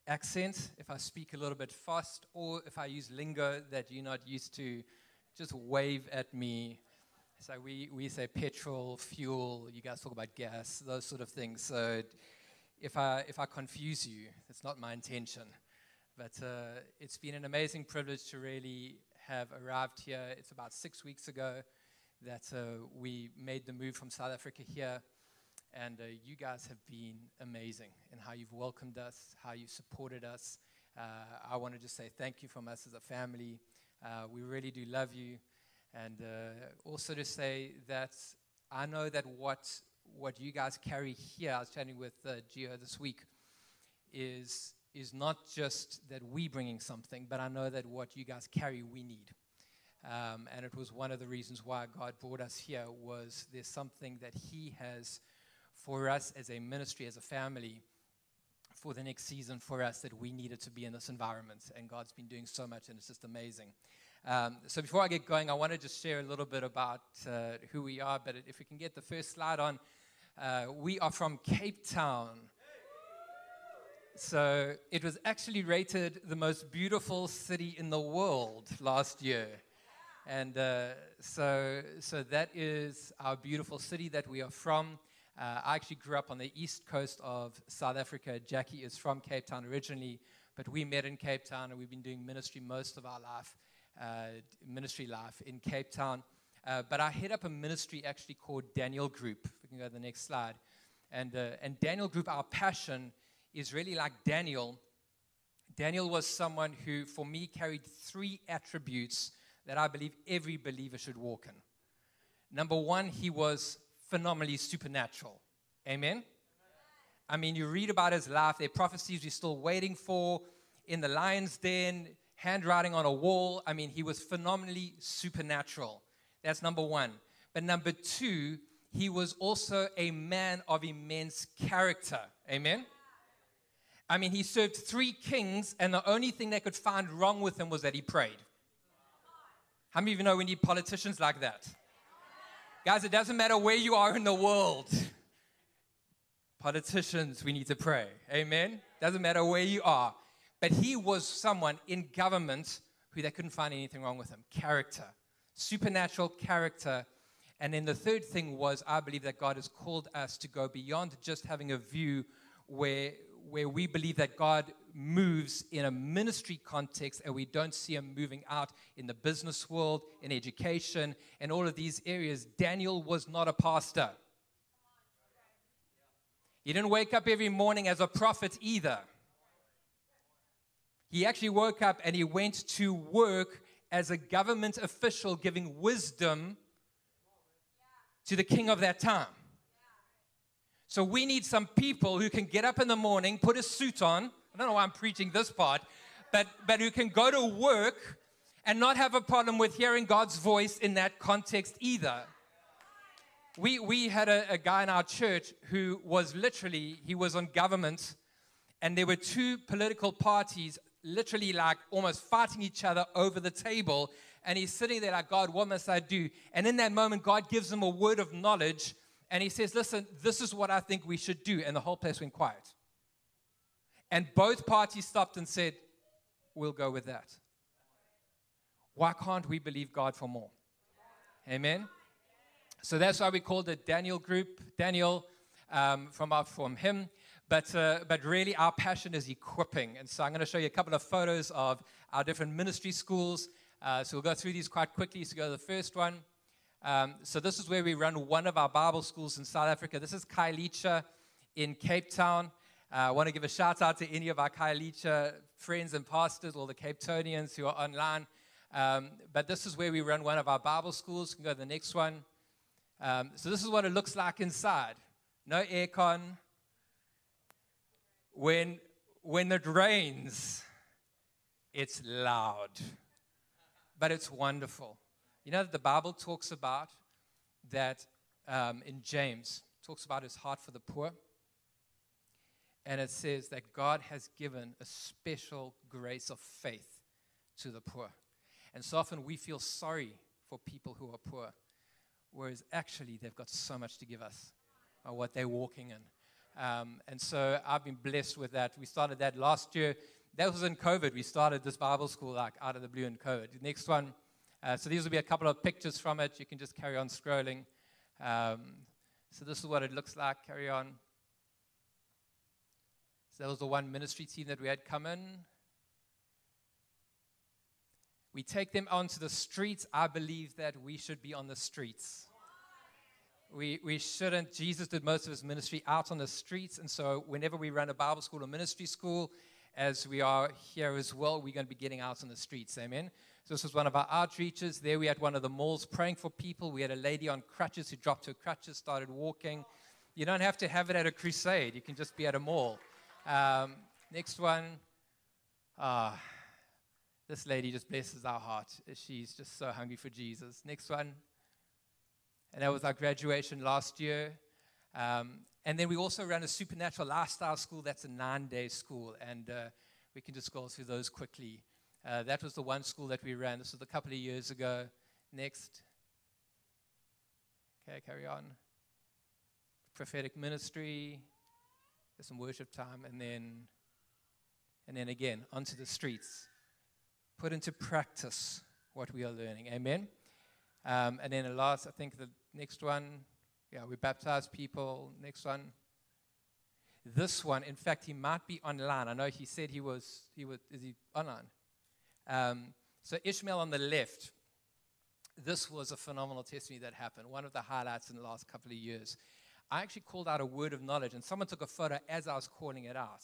accent if I speak a little bit fast or if I use lingo that you're not used to. Just wave at me. So we, we say petrol, fuel, you guys talk about gas, those sort of things. So if I, if I confuse you, it's not my intention. But uh, it's been an amazing privilege to really have arrived here. It's about six weeks ago that uh, we made the move from South Africa here. And uh, you guys have been amazing in how you've welcomed us, how you've supported us. Uh, I want to just say thank you from us as a family. Uh, we really do love you. And uh, also to say that I know that what, what you guys carry here, I was chatting with uh, Gio this week, is, is not just that we bringing something, but I know that what you guys carry, we need. Um, and it was one of the reasons why God brought us here was there's something that He has for us as a ministry, as a family, for the next season for us that we needed to be in this environment. And God's been doing so much, and it's just amazing. Um, so before I get going, I want to just share a little bit about uh, who we are. But if we can get the first slide on, uh, we are from Cape Town. So it was actually rated the most beautiful city in the world last year. And uh, so, so that is our beautiful city that we are from. Uh, I actually grew up on the east coast of South Africa. Jackie is from Cape Town originally, but we met in Cape Town and we've been doing ministry most of our life, uh, ministry life in Cape Town. Uh, but I head up a ministry actually called Daniel Group. If we can go to the next slide. And, uh, and Daniel Group, our passion is really like Daniel. Daniel was someone who, for me, carried three attributes that I believe every believer should walk in. Number one, he was phenomenally supernatural. Amen? I mean, you read about his life, there are prophecies we're still waiting for in the lion's den, handwriting on a wall. I mean, he was phenomenally supernatural. That's number one. But number two, he was also a man of immense character. Amen? I mean, he served three kings, and the only thing they could find wrong with him was that he prayed. How many of you know we need politicians like that? Guys, it doesn't matter where you are in the world. Politicians, we need to pray. Amen? Doesn't matter where you are. But he was someone in government who they couldn't find anything wrong with him. Character, supernatural character. And then the third thing was, I believe that God has called us to go beyond just having a view where, where we believe that God moves in a ministry context and we don't see him moving out in the business world, in education, and all of these areas. Daniel was not a pastor. He didn't wake up every morning as a prophet either. He actually woke up and he went to work as a government official giving wisdom to the king of that time. So we need some people who can get up in the morning, put a suit on. I don't know why I'm preaching this part, but, but who can go to work and not have a problem with hearing God's voice in that context either. We, we had a, a guy in our church who was literally, he was on government, and there were two political parties literally like almost fighting each other over the table. And he's sitting there like, God, what must I do? And in that moment, God gives him a word of knowledge. And he says, Listen, this is what I think we should do. And the whole place went quiet. And both parties stopped and said, we'll go with that. Why can't we believe God for more? Amen. So that's why we called it Daniel Group, Daniel um, from, our, from him. But, uh, but really, our passion is equipping. And so I'm going to show you a couple of photos of our different ministry schools. Uh, so we'll go through these quite quickly. So go to the first one. Um, so this is where we run one of our Bible schools in South Africa. This is Khayelitsha in Cape Town. Uh, I want to give a shout out to any of our Khayelitsha friends and pastors, all the Cape Townians who are online. Um, but this is where we run one of our Bible schools. You can go to the next one. Um, so this is what it looks like inside. No aircon. When, when it rains, it's loud, but it's wonderful. You know, the Bible talks about that um, in James, talks about his heart for the poor. And it says that God has given a special grace of faith to the poor. And so often we feel sorry for people who are poor, whereas actually they've got so much to give us, or what they're walking in. Um, and so I've been blessed with that. We started that last year. That was in COVID. We started this Bible school like out of the blue in COVID. The next one. Uh, so these will be a couple of pictures from it. You can just carry on scrolling. Um, so this is what it looks like. Carry on. So that was the one ministry team that we had come in. We take them onto the streets. I believe that we should be on the streets. We, we shouldn't. Jesus did most of his ministry out on the streets. And so, whenever we run a Bible school or ministry school, as we are here as well, we're going to be getting out on the streets. Amen. So, this was one of our outreaches. There, we had one of the malls praying for people. We had a lady on crutches who dropped her crutches, started walking. You don't have to have it at a crusade, you can just be at a mall. Um, next one. Ah this lady just blesses our heart. She's just so hungry for Jesus. Next one. And that was our graduation last year. Um, and then we also ran a supernatural lifestyle school. That's a nine day school. And uh, we can just go through those quickly. Uh, that was the one school that we ran. This was a couple of years ago. Next. Okay, carry on. Prophetic ministry. There's some worship time. And then, and then again, onto the streets put into practice what we are learning. Amen. Um, and then the last, I think the next one, yeah, we baptize people. Next one. This one, in fact, he might be online. I know he said he was. He was. Is he online? Um, so Ishmael on the left. This was a phenomenal testimony that happened. One of the highlights in the last couple of years. I actually called out a word of knowledge, and someone took a photo as I was calling it out,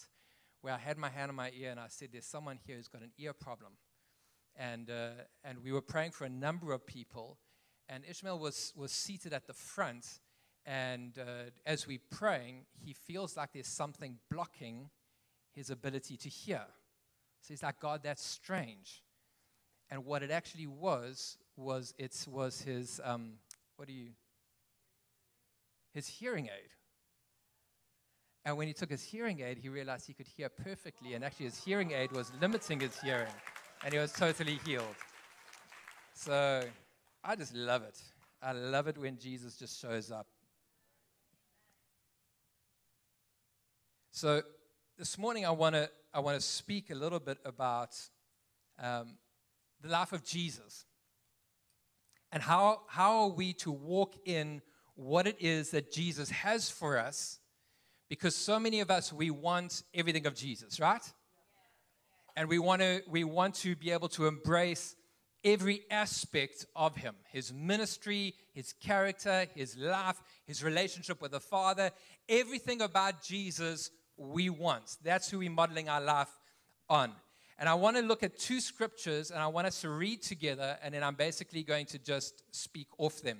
where I had my hand on my ear and I said, "There's someone here who's got an ear problem." and, uh, and we were praying for a number of people. And Ishmael was, was seated at the front, and uh, as we're praying, he feels like there's something blocking his ability to hear. So he's like, God, that's strange. And what it actually was, was it was his, um, what do you, his hearing aid. And when he took his hearing aid, he realized he could hear perfectly, and actually his hearing aid was limiting his hearing and he was totally healed. So I just love it. I love it when Jesus just shows up. So this morning I want to I want to speak a little bit about um, the life of Jesus and how how are we to walk in what it is that Jesus has for us because so many of us we want everything of Jesus, right? and we want to we want to be able to embrace every aspect of him his ministry his character his life his relationship with the father. Everything about jesus we want. That's who we're modeling our life on. And i want to look at two scriptures and i want us to read together and then i'm basically going to just speak off them.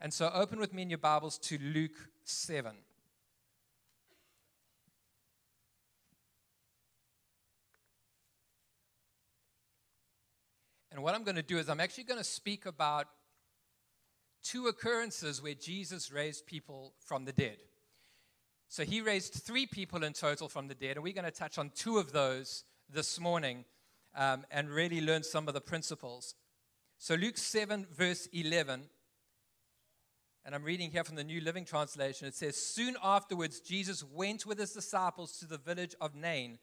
And so open with me in your bibles to luke 7 And what I'm going to do is I'm actually going to speak about two occurrences where Jesus raised people from the dead. So he raised three people in total from the dead, and we're going to touch on two of those this morning um, and really learn some of the principles. So, Luke 7, verse 11, and I'm reading here from the New Living Translation. It says, Soon afterwards, Jesus went with his disciples to the village of Nain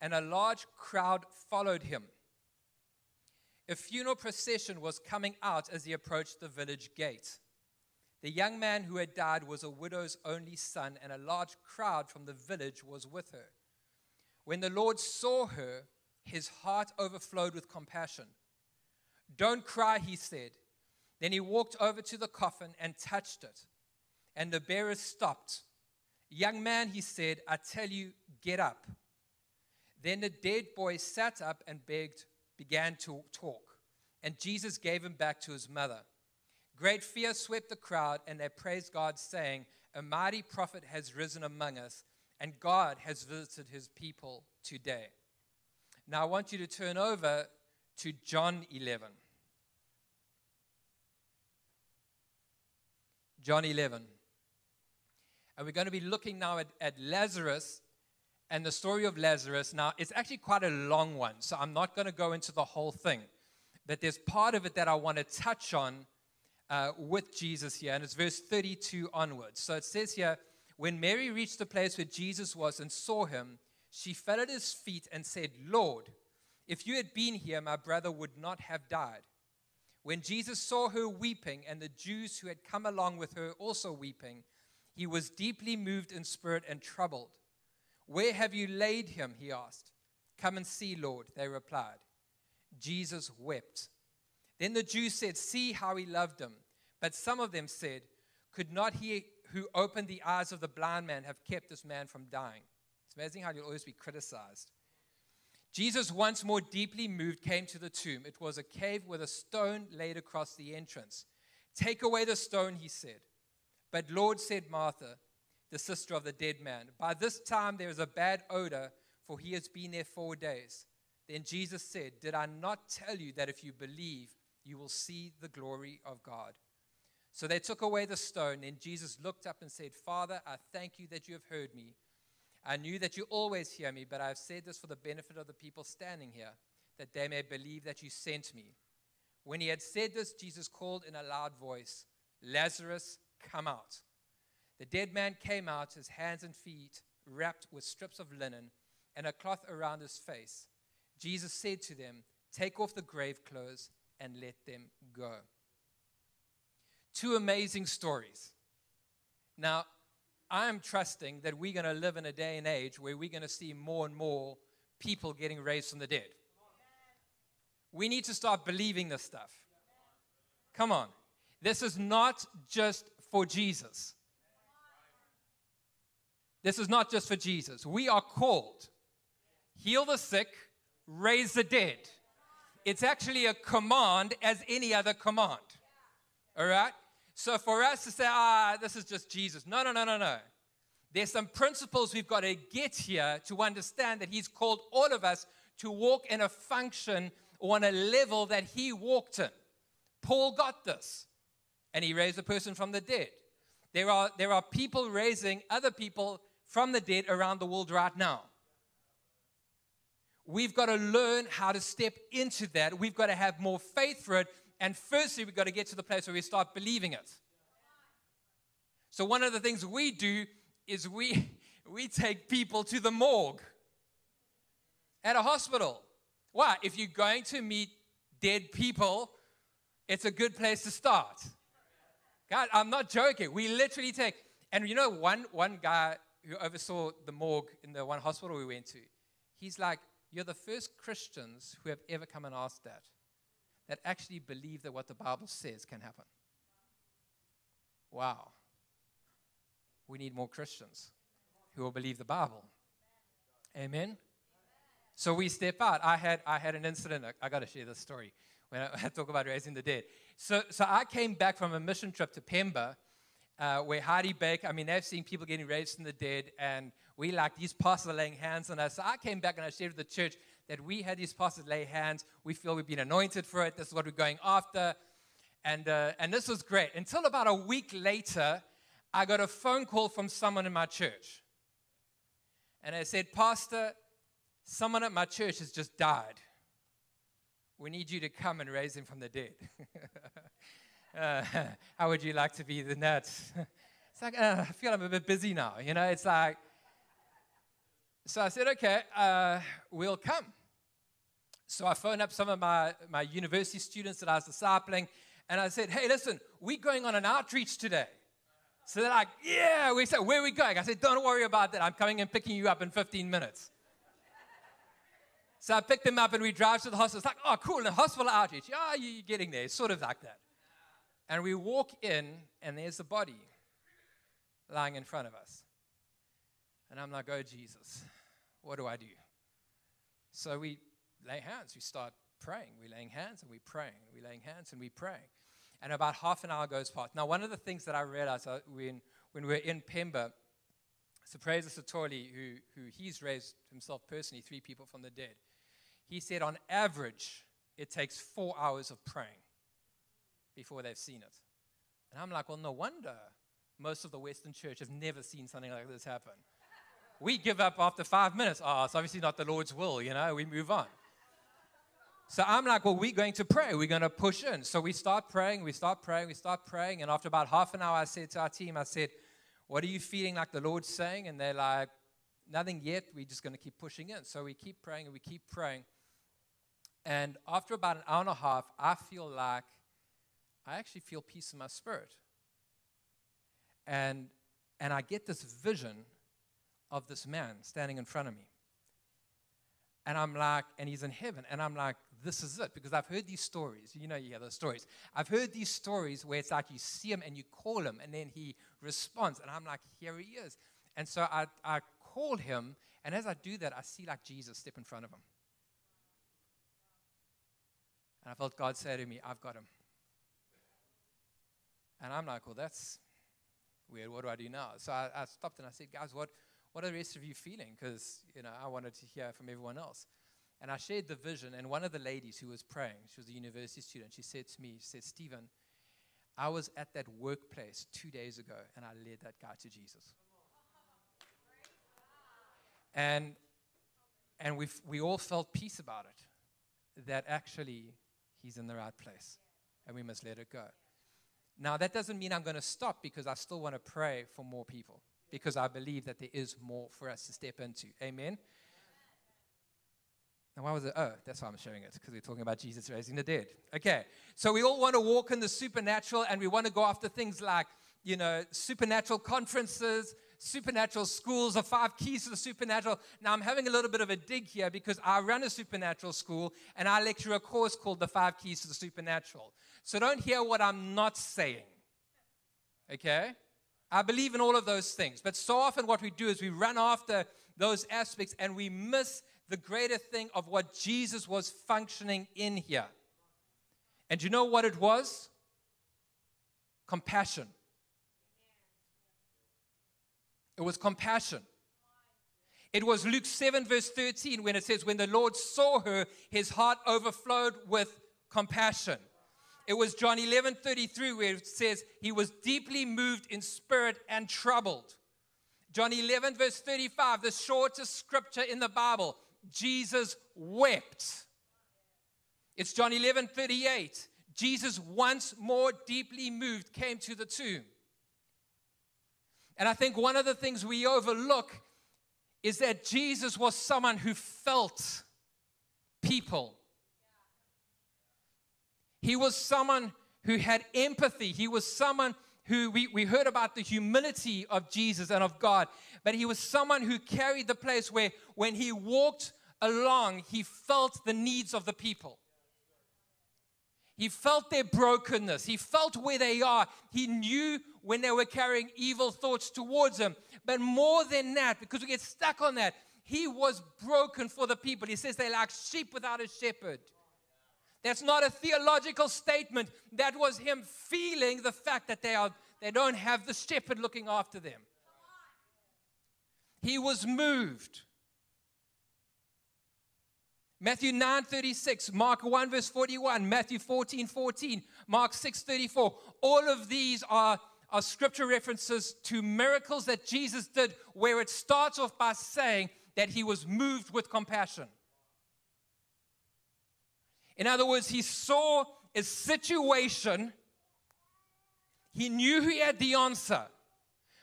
and a large crowd followed him. A funeral procession was coming out as he approached the village gate. The young man who had died was a widow's only son, and a large crowd from the village was with her. When the Lord saw her, his heart overflowed with compassion. Don't cry, he said. Then he walked over to the coffin and touched it, and the bearer stopped. Young man, he said, I tell you, get up. Then the dead boy sat up and begged, began to talk, and Jesus gave him back to his mother. Great fear swept the crowd, and they praised God, saying, A mighty prophet has risen among us, and God has visited his people today. Now I want you to turn over to John 11. John 11. And we're going to be looking now at, at Lazarus and the story of Lazarus. Now, it's actually quite a long one, so I'm not going to go into the whole thing. But there's part of it that I want to touch on uh, with Jesus here, and it's verse 32 onwards. So it says here, when Mary reached the place where Jesus was and saw him, she fell at his feet and said, Lord, if you had been here, my brother would not have died. When Jesus saw her weeping and the Jews who had come along with her also weeping, he was deeply moved in spirit and troubled. Where have you laid him? He asked. Come and see, Lord, they replied. Jesus wept. Then the Jews said, See how he loved him. But some of them said, Could not he who opened the eyes of the blind man have kept this man from dying? It's amazing how you'll always be criticized. Jesus, once more deeply moved, came to the tomb. It was a cave with a stone laid across the entrance. Take away the stone, he said. But Lord, said Martha, the sister of the dead man, by this time there is a bad odor, for he has been there four days. Then Jesus said, Did I not tell you that if you believe, you will see the glory of God? So they took away the stone, and Jesus looked up and said, Father, I thank you that you have heard me. I knew that you always hear me, but I have said this for the benefit of the people standing here, that they may believe that you sent me. When he had said this, Jesus called in a loud voice, Lazarus, come out. The dead man came out, his hands and feet wrapped with strips of linen and a cloth around his face. Jesus said to them, Take off the grave clothes and let them go. Two amazing stories. Now, I'm trusting that we're going to live in a day and age where we're going to see more and more people getting raised from the dead. We need to start believing this stuff. Come on. This is not just for Jesus. This is not just for Jesus. We are called heal the sick, raise the dead. It's actually a command as any other command. All right? So for us to say, ah, this is just Jesus. No, no, no, no, no. There's some principles we've got to get here to understand that He's called all of us to walk in a function or on a level that He walked in. Paul got this, and he raised a person from the dead. There are, there are people raising other people from the dead around the world right now. We've got to learn how to step into that. We've got to have more faith for it and firstly, we've got to get to the place where we start believing it. So, one of the things we do is we, we take people to the morgue at a hospital. Why? If you're going to meet dead people, it's a good place to start. God, I'm not joking. We literally take, and you know, one, one guy who oversaw the morgue in the one hospital we went to, he's like, You're the first Christians who have ever come and asked that that actually believe that what the Bible says can happen. Wow. We need more Christians who will believe the Bible. Amen. So we step out. I had I had an incident. I got to share this story when I, I, talk about raising the dead. So so I came back from a mission trip to Pemba, uh, where Heidi Baker. I mean, they've seen people getting raised from the dead, and we like these pastors laying hands on us. So I came back and I shared with the church that we had these pastors lay hands. We feel we've been anointed for it. This is what we're going after. And, uh, and this was great. Until about a week later, I got a phone call from someone in my church. And I said, Pastor, someone at my church has just died. We need you to come and raise him from the dead. how would you like to be the nut? it's like, uh, I feel I'm a bit busy now. You know, it's like, So I said, okay, uh, we'll come. So I phoned up some of my, my university students that I was discipling, and I said, hey, listen, we're going on an outreach today. So they're like, yeah. We said, where are we going? I said, don't worry about that. I'm coming and picking you up in 15 minutes. So I picked them up and we drive to the hospital. It's like, oh, cool, the hospital outreach. Yeah, you're getting there. It's sort of like that. And we walk in, and there's a body lying in front of us. And I'm like, oh, Jesus, what do I do? So we lay hands. We start praying. We're laying hands and we're praying. We're laying hands and we're praying. And about half an hour goes past. Now, one of the things that I realized uh, when, when we were in Pemba, Surprise Sithole, who, who he's raised himself personally three people from the dead, he said on average, it takes four hours of praying before they've seen it. And I'm like, well, no wonder most of the Western church have never seen something like this happen. We give up after five minutes. Oh, it's obviously not the Lord's will, you know, we move on. So I'm like, well, we're going to pray. We're going to push in. So we start praying, we start praying, we start praying. And after about half an hour, I said to our team, I said, what are you feeling like the Lord's saying? And they're like, nothing yet. We're just going to keep pushing in. So we keep praying and we keep praying. And after about an hour and a half, I feel like I actually feel peace in my spirit. And, and I get this vision of this man standing in front of me. And I'm like, and he's in heaven. And I'm like, this is it. Because I've heard these stories. You know, you hear those stories. I've heard these stories where it's like you see him and you call him and then he responds. And I'm like, here he is. And so I, I call him. And as I do that, I see like Jesus step in front of him. And I felt God say to me, I've got him. And I'm like, well, that's weird. What do I do now? So I, I stopped and I said, guys, what, what are the rest of you feeling? Because, you know, I wanted to hear from everyone else. And I shared the vision, and one of the ladies who was praying, she was a university student, she said to me, she said, Stephen, I was at that workplace two days ago, and I led that guy to Jesus. And, and we we all felt peace about it, that actually he's in the right place, and we must let it go. Now, that doesn't mean I'm going to stop because I still want to pray for more people because I believe that there is more for us to step into. Amen. Now, why was it? Oh, that's why I'm showing it, because we're talking about Jesus raising the dead. Okay, so we all want to walk in the supernatural and we want to go after things like, you know, supernatural conferences, supernatural schools, the five keys to the supernatural. Now, I'm having a little bit of a dig here because I run a supernatural school and I lecture a course called The Five Keys to the Supernatural. So don't hear what I'm not saying. Okay? I believe in all of those things. But so often, what we do is we run after those aspects and we miss the greater thing of what Jesus was functioning in here. And you know what it was? Compassion. It was compassion. It was Luke 7, verse 13, when it says, When the Lord saw her, his heart overflowed with compassion. It was John 11, 33, where it says, He was deeply moved in spirit and troubled. John 11, verse 35, the shortest scripture in the Bible. Jesus wept. It's John 11 38. Jesus, once more deeply moved, came to the tomb. And I think one of the things we overlook is that Jesus was someone who felt people. He was someone who had empathy. He was someone who we, we heard about the humility of Jesus and of God, but he was someone who carried the place where when he walked along, he felt the needs of the people. He felt their brokenness. He felt where they are. He knew when they were carrying evil thoughts towards him. But more than that, because we get stuck on that, he was broken for the people. He says they're like sheep without a shepherd. That's not a theological statement. That was him feeling the fact that they are they don't have the shepherd looking after them. He was moved. Matthew 9 36, Mark 1 verse 41, Matthew 14 14, Mark 6 34. All of these are, are scripture references to miracles that Jesus did, where it starts off by saying that he was moved with compassion. In other words, he saw a situation, he knew he had the answer,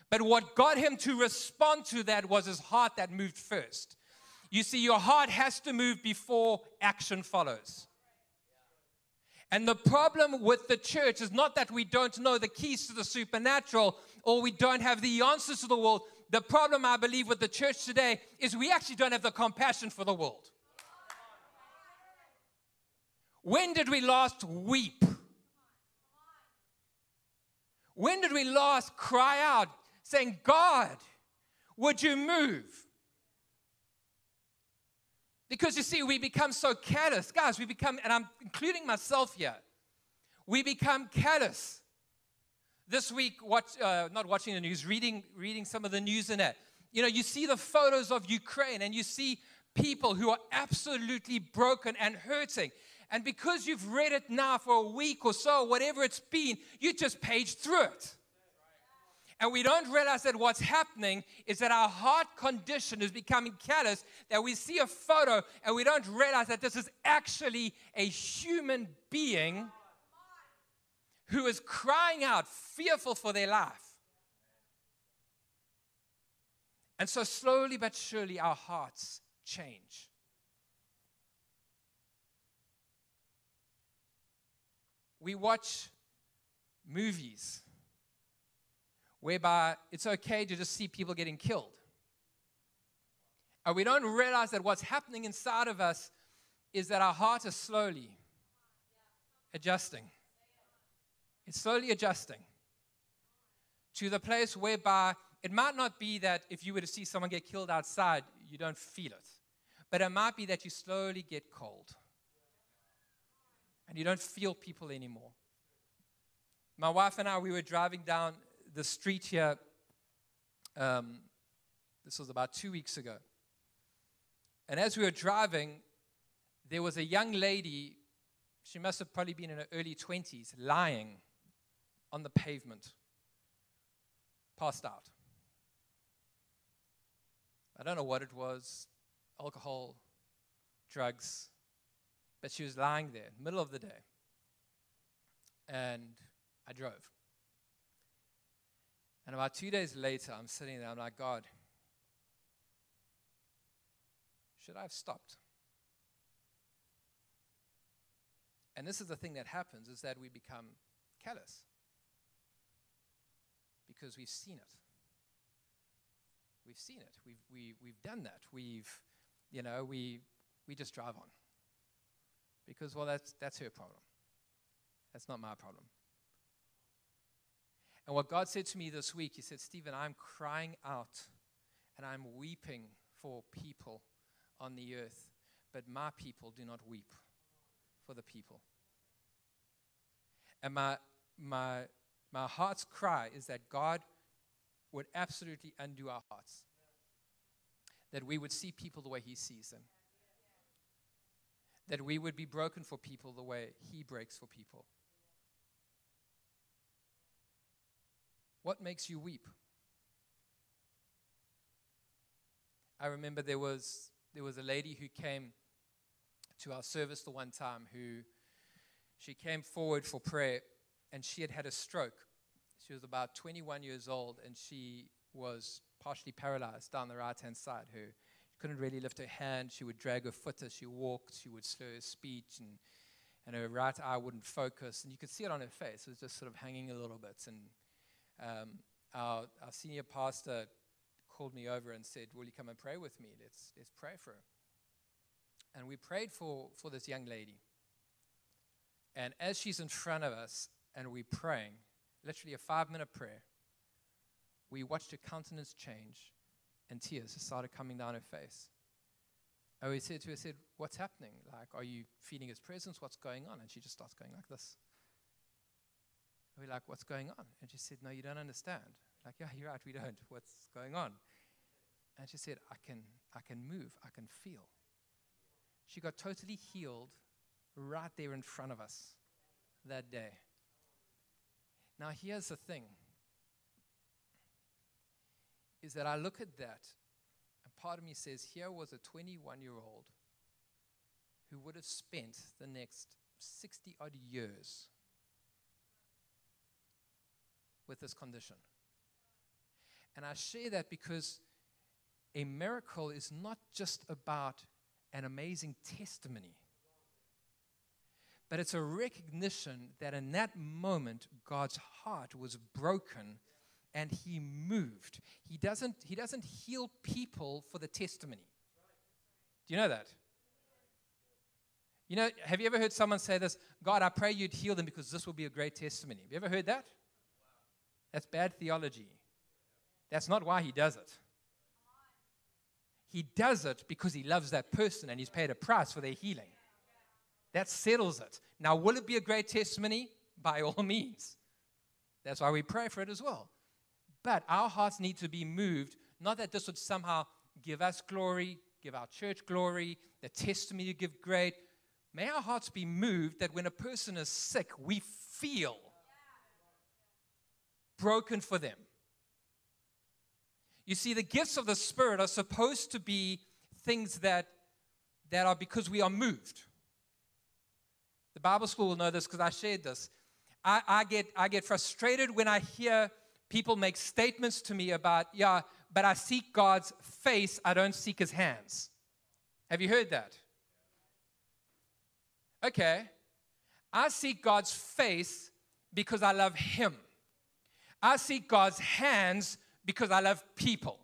But what got him to respond to that was his heart that moved first. You see, your heart has to move before action follows. And the problem with the church is not that we don't know the keys to the supernatural or we don't have the answers to the world. The problem, I believe, with the church today is we actually don't have the compassion for the world. When did we last weep? When did we last cry out saying, God, would you move? Because you see, we become so callous. Guys, we become, and I'm including myself here, we become callous. This week, watch, uh, not watching the news, reading, reading some of the news in it. You know, you see the photos of Ukraine and you see people who are absolutely broken and hurting. And because you've read it now for a week or so, whatever it's been, you just page through it. And we don't realize that what's happening is that our heart condition is becoming callous, that we see a photo and we don't realize that this is actually a human being who is crying out, fearful for their life. And so, slowly but surely, our hearts change. We watch movies whereby it's okay to just see people getting killed. And we don't realize that what's happening inside of us is that our heart is slowly adjusting. It's slowly adjusting to the place whereby it might not be that if you were to see someone get killed outside, you don't feel it. But it might be that you slowly get cold and you don't feel people anymore. My wife and I, we were driving down the street here, um, this was about two weeks ago. And as we were driving, there was a young lady, she must have probably been in her early 20s, lying on the pavement, passed out. I don't know what it was alcohol, drugs, but she was lying there, middle of the day. And I drove. And about two days later, I'm sitting there, I'm like, God, should I have stopped? And this is the thing that happens is that we become callous because we've seen it. We've seen it. We've, we, we've done that. We've, you know, we, we just drive on. Because, well, that's, that's her problem. That's not my problem. And what God said to me this week, He said, Stephen, I'm crying out and I'm weeping for people on the earth, but my people do not weep for the people. And my, my, my heart's cry is that God would absolutely undo our hearts, that we would see people the way He sees them, that we would be broken for people the way He breaks for people. What makes you weep? I remember there was, there was a lady who came to our service the one time who she came forward for prayer and she had had a stroke. She was about 21 years old and she was partially paralyzed down the right hand side. Her she couldn't really lift her hand. She would drag her foot as she walked. She would slur her speech and, and her right eye wouldn't focus. And you could see it on her face. It was just sort of hanging a little bit. And um, our, our senior pastor called me over and said, Will you come and pray with me? Let's, let's pray for her. And we prayed for, for this young lady. And as she's in front of us and we're praying, literally a five minute prayer, we watched her countenance change and tears started coming down her face. And we said to her, said, What's happening? Like, are you feeling his presence? What's going on? And she just starts going like this. We're like, what's going on? And she said, no, you don't understand. Like, yeah, you're right, we don't. What's going on? And she said, I can, I can move, I can feel. She got totally healed right there in front of us that day. Now, here's the thing is that I look at that, and part of me says, here was a 21 year old who would have spent the next 60 odd years with this condition. And I share that because a miracle is not just about an amazing testimony, but it's a recognition that in that moment, God's heart was broken and he moved. He doesn't, he doesn't heal people for the testimony. Do you know that? You know, have you ever heard someone say this? God, I pray you'd heal them because this will be a great testimony. Have you ever heard that? That's bad theology. That's not why he does it. He does it because he loves that person and he's paid a price for their healing. That settles it. Now, will it be a great testimony? By all means. That's why we pray for it as well. But our hearts need to be moved, not that this would somehow give us glory, give our church glory, the testimony you give great. May our hearts be moved that when a person is sick, we feel broken for them. You see, the gifts of the Spirit are supposed to be things that, that are because we are moved. The Bible school will know this because I shared this. I, I, get, I get frustrated when I hear people make statements to me about, yeah, but I seek God's face, I don't seek his hands. Have you heard that? Okay. I seek God's face because I love him. I seek God's hands because I love people.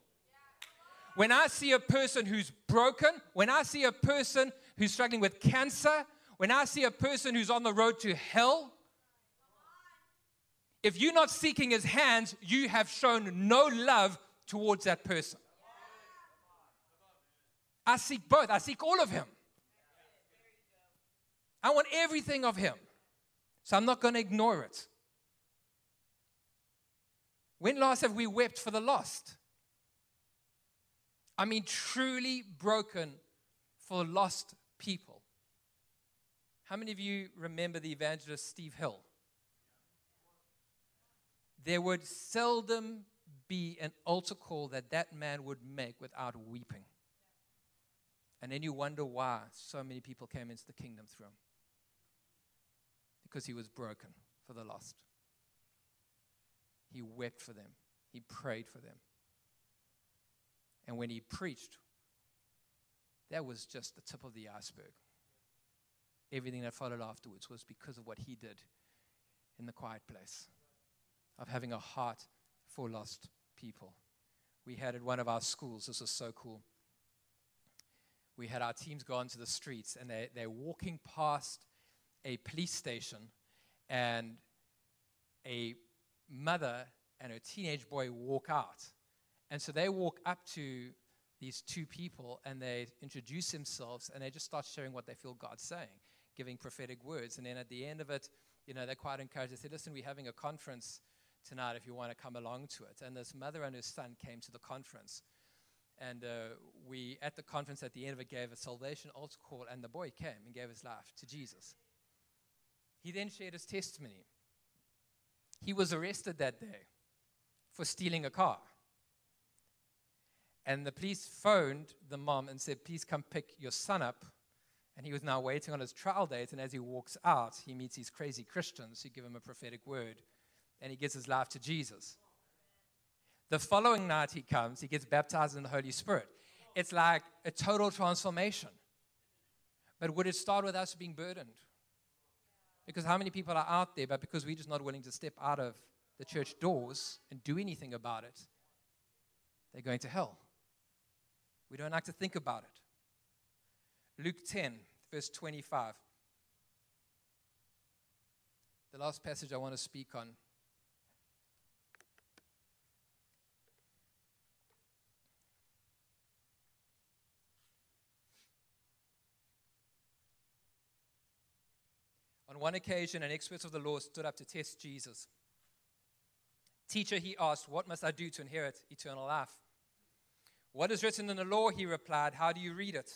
When I see a person who's broken, when I see a person who's struggling with cancer, when I see a person who's on the road to hell, if you're not seeking his hands, you have shown no love towards that person. I seek both, I seek all of him. I want everything of him. So I'm not going to ignore it. When last have we wept for the lost? I mean, truly broken for lost people. How many of you remember the evangelist Steve Hill? There would seldom be an altar call that that man would make without weeping. And then you wonder why so many people came into the kingdom through him. Because he was broken for the lost. He wept for them, he prayed for them. And when he preached, that was just the tip of the iceberg. Everything that followed afterwards was because of what he did in the quiet place, of having a heart for lost people. We had at one of our schools, this was so cool. We had our teams go onto the streets and they, they're walking past a police station and a mother and her teenage boy walk out. And so they walk up to these two people and they introduce themselves and they just start sharing what they feel God's saying, giving prophetic words. And then at the end of it, you know, they're quite encouraged. They say, Listen, we're having a conference tonight if you want to come along to it. And this mother and her son came to the conference. And uh, we, at the conference, at the end of it, gave a salvation altar call, and the boy came and gave his life to Jesus. He then shared his testimony. He was arrested that day for stealing a car. And the police phoned the mom and said, Please come pick your son up. And he was now waiting on his trial date. And as he walks out, he meets these crazy Christians who give him a prophetic word. And he gives his life to Jesus. The following night, he comes, he gets baptized in the Holy Spirit. It's like a total transformation. But would it start with us being burdened? Because how many people are out there, but because we're just not willing to step out of the church doors and do anything about it, they're going to hell. We don't like to think about it. Luke 10, verse 25. The last passage I want to speak on. On one occasion, an expert of the law stood up to test Jesus. Teacher, he asked, What must I do to inherit eternal life? What is written in the law? He replied, How do you read it?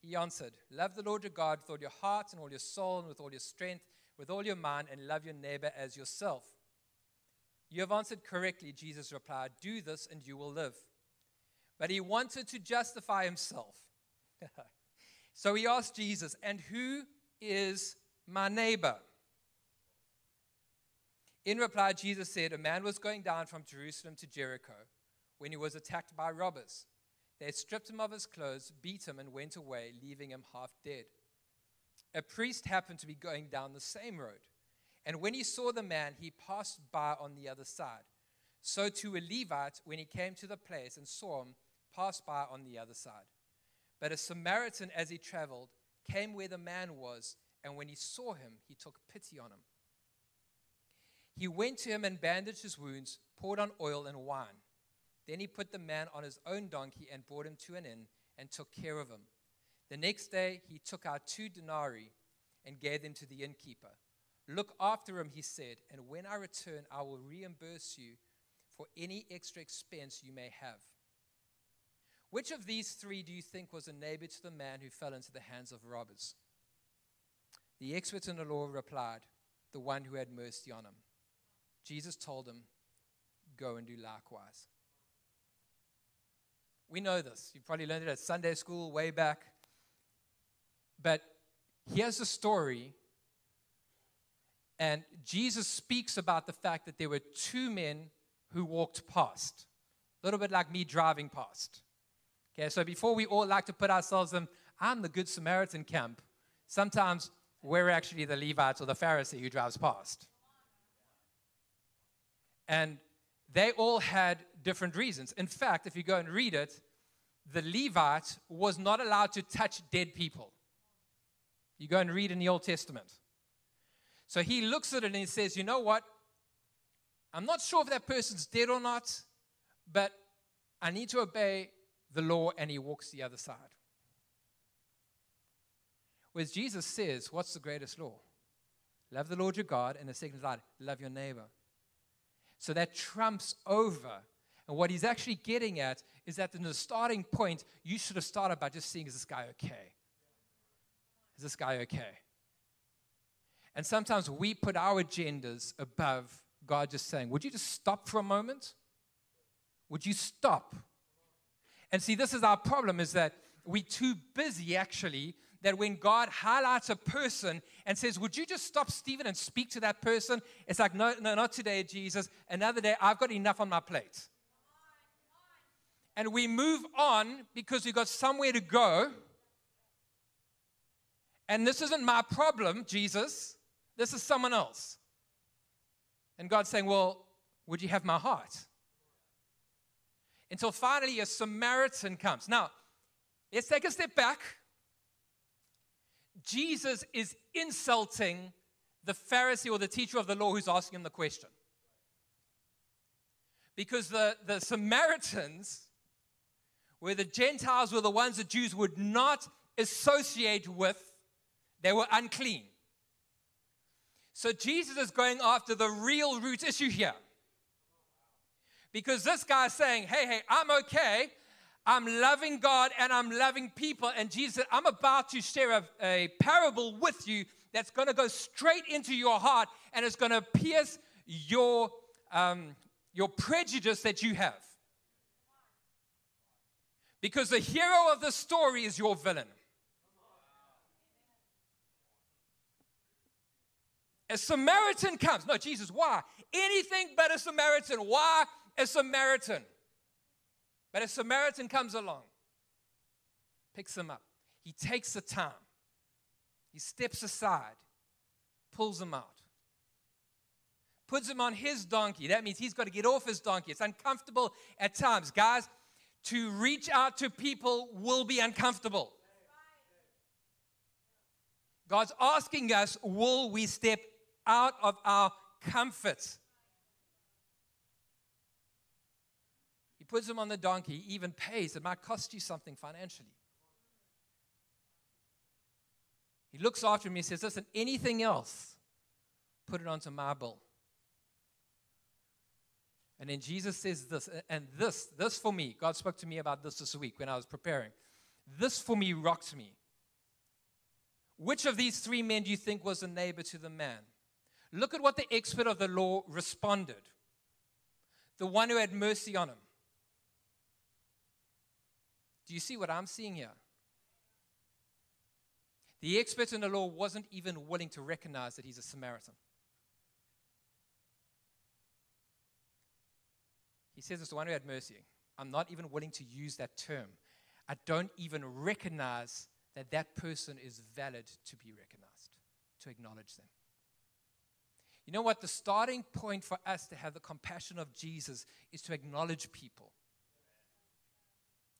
He answered, Love the Lord your God with all your heart and all your soul and with all your strength, with all your mind, and love your neighbor as yourself. You have answered correctly, Jesus replied. Do this and you will live. But he wanted to justify himself. so he asked Jesus, And who is my neighbor. In reply, Jesus said, A man was going down from Jerusalem to Jericho when he was attacked by robbers. They stripped him of his clothes, beat him, and went away, leaving him half dead. A priest happened to be going down the same road, and when he saw the man, he passed by on the other side. So too a Levite, when he came to the place and saw him, passed by on the other side. But a Samaritan, as he traveled, came where the man was, and when he saw him, he took pity on him. He went to him and bandaged his wounds, poured on oil and wine. Then he put the man on his own donkey and brought him to an inn and took care of him. The next day he took out two denarii and gave them to the innkeeper. Look after him, he said, and when I return, I will reimburse you for any extra expense you may have. Which of these three do you think was a neighbor to the man who fell into the hands of robbers? The expert in the law replied, The one who had mercy on him. Jesus told him, Go and do likewise. We know this. You probably learned it at Sunday school way back. But here's the story. And Jesus speaks about the fact that there were two men who walked past. A little bit like me driving past. Okay, so before we all like to put ourselves in, I'm the Good Samaritan camp, sometimes we're actually the Levites or the Pharisee who drives past. And they all had different reasons. In fact, if you go and read it, the Levite was not allowed to touch dead people. You go and read in the Old Testament. So he looks at it and he says, You know what? I'm not sure if that person's dead or not, but I need to obey the law, and he walks the other side. Whereas Jesus says, What's the greatest law? Love the Lord your God, and the second is love your neighbor. So that trumps over. And what he's actually getting at is that in the starting point, you should have started by just seeing, is this guy okay? Is this guy okay? And sometimes we put our agendas above God just saying, Would you just stop for a moment? Would you stop? And see, this is our problem is that we're too busy actually that when God highlights a person and says, Would you just stop, Stephen, and speak to that person? It's like, No, no, not today, Jesus. Another day, I've got enough on my plate. And we move on because we've got somewhere to go. And this isn't my problem, Jesus. This is someone else. And God's saying, Well, would you have my heart? Until finally a Samaritan comes. Now, let's take a step back. Jesus is insulting the Pharisee or the teacher of the law who's asking him the question. Because the, the Samaritans were the Gentiles, were the ones that Jews would not associate with, they were unclean. So Jesus is going after the real root issue here. Because this guy's saying, hey, hey, I'm okay. I'm loving God and I'm loving people. And Jesus said, I'm about to share a, a parable with you that's going to go straight into your heart and it's going to pierce your, um, your prejudice that you have. Because the hero of the story is your villain. A Samaritan comes. No, Jesus, why? Anything but a Samaritan. Why a Samaritan? But a Samaritan comes along, picks him up. He takes the time, he steps aside, pulls him out, puts him on his donkey. That means he's got to get off his donkey. It's uncomfortable at times. Guys, to reach out to people will be uncomfortable. God's asking us, will we step out of our comfort? Puts him on the donkey, even pays. It might cost you something financially. He looks after him. He says, Listen, anything else, put it onto my bill. And then Jesus says this, and this, this for me, God spoke to me about this this week when I was preparing. This for me rocked me. Which of these three men do you think was a neighbor to the man? Look at what the expert of the law responded the one who had mercy on him. Do you see what I'm seeing here? The expert in the law wasn't even willing to recognize that he's a Samaritan. He says it's the one who had mercy. I'm not even willing to use that term. I don't even recognize that that person is valid to be recognized, to acknowledge them. You know what? The starting point for us to have the compassion of Jesus is to acknowledge people.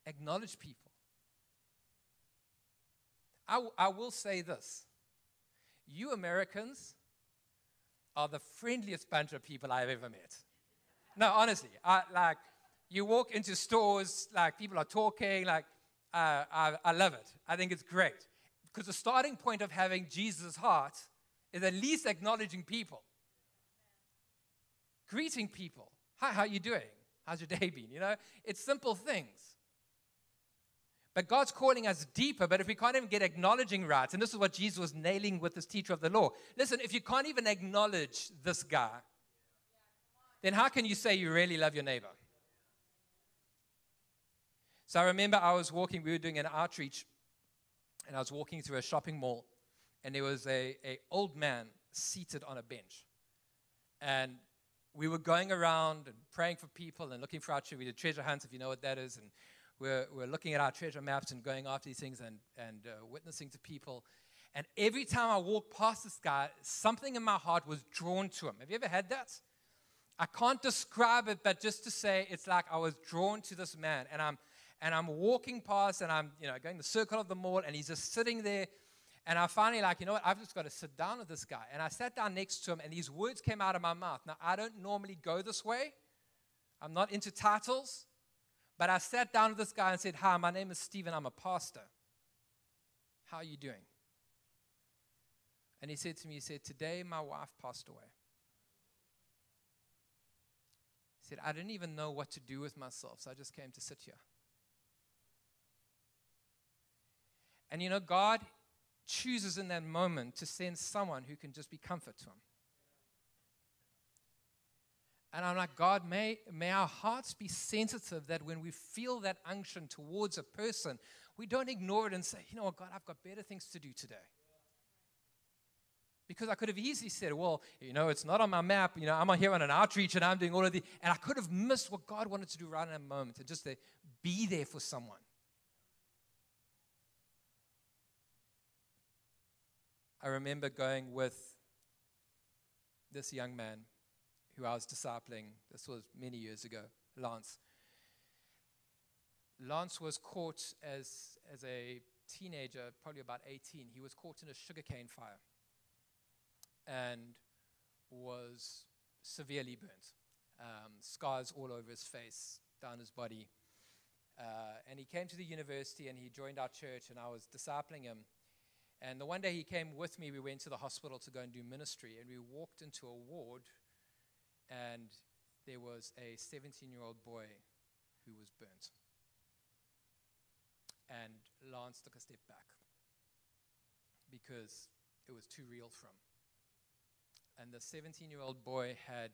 Acknowledge people. I, w- I will say this you Americans are the friendliest bunch of people I've ever met. No, honestly, I, like you walk into stores, like people are talking, like uh, I, I love it. I think it's great because the starting point of having Jesus' heart is at least acknowledging people, greeting people. Hi, how are you doing? How's your day been? You know, it's simple things. But God's calling us deeper. But if we can't even get acknowledging right, and this is what Jesus was nailing with this teacher of the law. Listen, if you can't even acknowledge this guy, then how can you say you really love your neighbor? So I remember I was walking, we were doing an outreach, and I was walking through a shopping mall, and there was a, a old man seated on a bench. And we were going around and praying for people and looking for our treasure. We did treasure hunts, if you know what that is, and we're, we're looking at our treasure maps and going after these things and, and uh, witnessing to people. And every time I walked past this guy, something in my heart was drawn to him. Have you ever had that? I can't describe it, but just to say, it's like I was drawn to this man, and I'm and I'm walking past, and I'm you know going the circle of the mall, and he's just sitting there, and I finally like, you know what? I've just got to sit down with this guy, and I sat down next to him, and these words came out of my mouth. Now I don't normally go this way. I'm not into titles. But I sat down with this guy and said, Hi, my name is Stephen. I'm a pastor. How are you doing? And he said to me, He said, Today my wife passed away. He said, I didn't even know what to do with myself, so I just came to sit here. And you know, God chooses in that moment to send someone who can just be comfort to him. And I'm like, God, may, may our hearts be sensitive that when we feel that unction towards a person, we don't ignore it and say, you know what, God, I've got better things to do today. Because I could have easily said, well, you know, it's not on my map. You know, I'm here on an outreach and I'm doing all of the, and I could have missed what God wanted to do right in that moment and just to be there for someone. I remember going with this young man who I was discipling. This was many years ago, Lance. Lance was caught as, as a teenager, probably about 18. He was caught in a sugarcane fire and was severely burnt. Um, scars all over his face, down his body. Uh, and he came to the university and he joined our church, and I was discipling him. And the one day he came with me, we went to the hospital to go and do ministry, and we walked into a ward and there was a 17 year old boy who was burnt. And Lance took a step back because it was too real for him. And the 17 year old boy had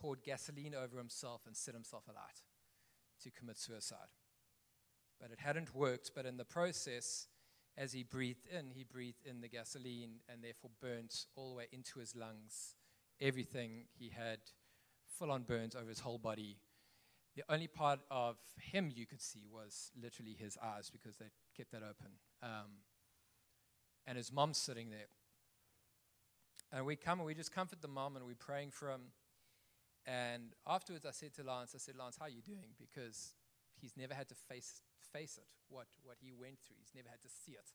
poured gasoline over himself and set himself alight to commit suicide. But it hadn't worked, but in the process, as he breathed in, he breathed in the gasoline and therefore burnt all the way into his lungs everything he had full on burns over his whole body. The only part of him you could see was literally his eyes because they kept that open. Um, and his mom's sitting there. And we come and we just comfort the mom and we're praying for him. And afterwards, I said to Lance, I said, Lance, how are you doing? Because he's never had to face, face it, what, what he went through. He's never had to see it.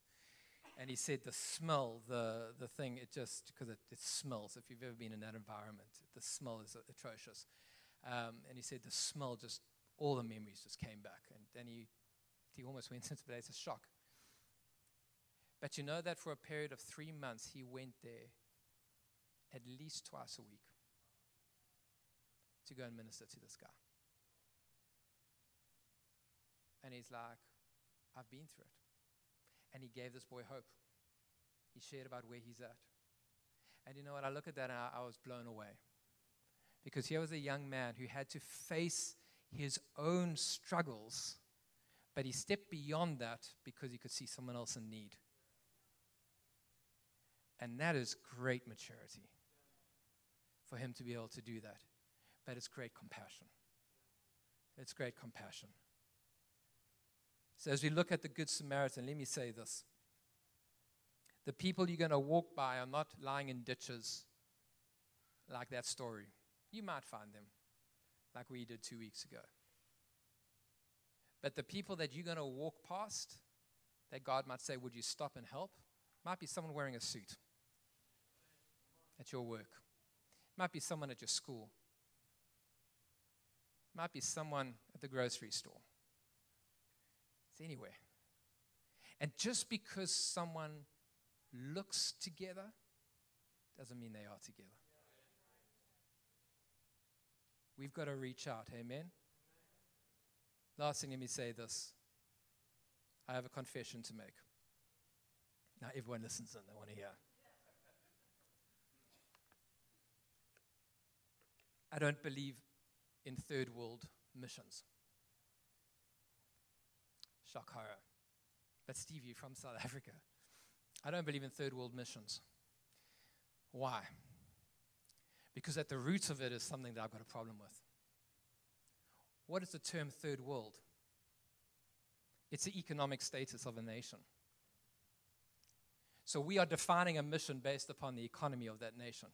And he said the smell, the, the thing, it just, because it, it smells. If you've ever been in that environment, the smell is atrocious. Um, and he said the smell just, all the memories just came back. And then he, he almost went into a place of shock. But you know that for a period of three months, he went there at least twice a week to go and minister to this guy. And he's like, I've been through it. And he gave this boy hope. He shared about where he's at. And you know what? I look at that and I, I was blown away. Because here was a young man who had to face his own struggles, but he stepped beyond that because he could see someone else in need. And that is great maturity for him to be able to do that. But it's great compassion. It's great compassion. So, as we look at the Good Samaritan, let me say this. The people you're going to walk by are not lying in ditches like that story. You might find them like we did two weeks ago. But the people that you're going to walk past, that God might say, Would you stop and help? Might be someone wearing a suit at your work, might be someone at your school, might be someone at the grocery store. It's anywhere. And just because someone looks together doesn't mean they are together. We've got to reach out. Amen. Last thing, let me say this. I have a confession to make. Now, everyone listens and they want to hear. I don't believe in third world missions. But Steve, you're from South Africa. I don't believe in third world missions. Why? Because at the root of it is something that I've got a problem with. What is the term third world? It's the economic status of a nation. So we are defining a mission based upon the economy of that nation.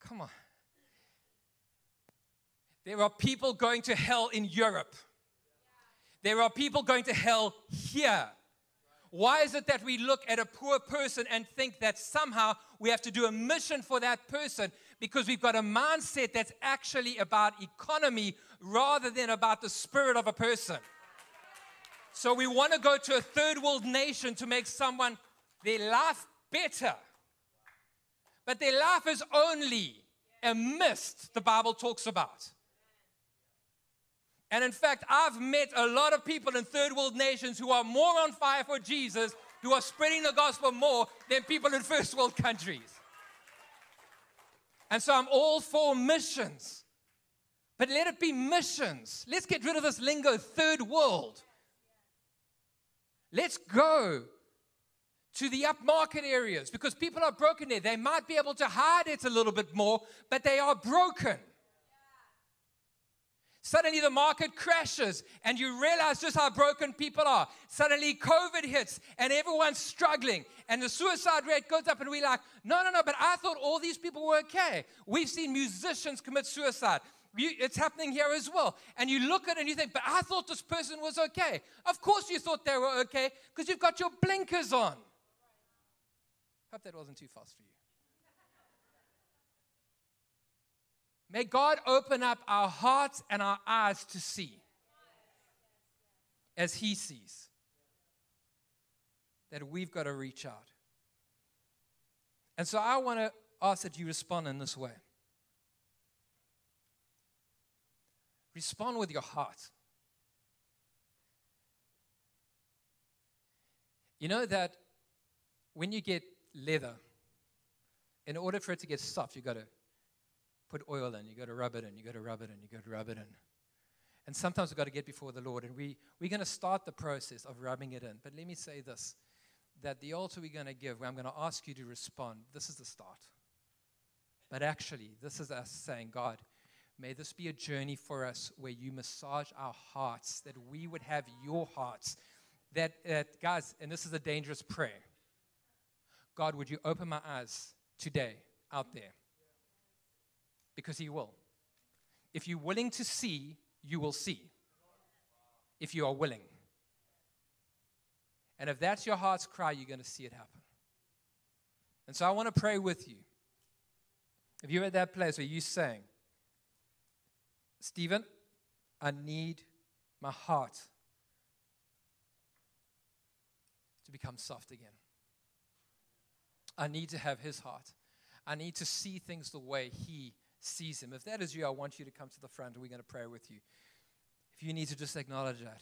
Come on. There are people going to hell in Europe. There are people going to hell here. Why is it that we look at a poor person and think that somehow we have to do a mission for that person because we've got a mindset that's actually about economy rather than about the spirit of a person? So we want to go to a third world nation to make someone their life better. But their life is only a mist the Bible talks about. And in fact, I've met a lot of people in third world nations who are more on fire for Jesus, who are spreading the gospel more than people in first world countries. And so I'm all for missions. But let it be missions. Let's get rid of this lingo, third world. Let's go to the upmarket areas because people are broken there. They might be able to hide it a little bit more, but they are broken. Suddenly the market crashes and you realize just how broken people are. Suddenly COVID hits and everyone's struggling and the suicide rate goes up and we're like, no, no, no, but I thought all these people were okay. We've seen musicians commit suicide. It's happening here as well. And you look at it and you think, but I thought this person was okay. Of course you thought they were okay because you've got your blinkers on. Hope that wasn't too fast for you. May God open up our hearts and our eyes to see as He sees that we've got to reach out. And so I want to ask that you respond in this way respond with your heart. You know that when you get leather, in order for it to get soft, you've got to put oil in, you got to rub it in, you got to rub it in, you got to rub it in. And sometimes we've got to get before the Lord, and we, we're going to start the process of rubbing it in. But let me say this that the altar we're going to give, where I'm going to ask you to respond, this is the start. But actually, this is us saying, God, may this be a journey for us where you massage our hearts, that we would have your hearts. That, that guys, and this is a dangerous prayer. God, would you open my eyes today out there? Because He will. If you're willing to see, you will see. If you are willing. And if that's your heart's cry, you're going to see it happen. And so I want to pray with you. If you're at that place where you're saying, Steven, I need my heart to become soft again. I need to have his heart. I need to see things the way he sees him. If that is you, I want you to come to the front and we're going to pray with you. If you need to just acknowledge that.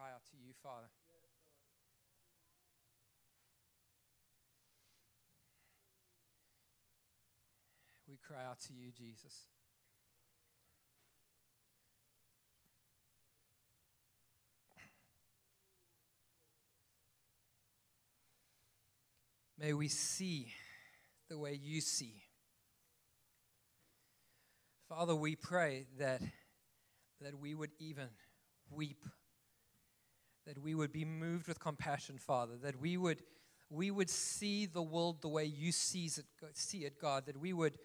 Cry out to you, Father. We cry out to you, Jesus. May we see the way you see. Father, we pray that, that we would even weep, that we would be moved with compassion, Father, that we would, we would see the world the way you sees it, see it, God, that we would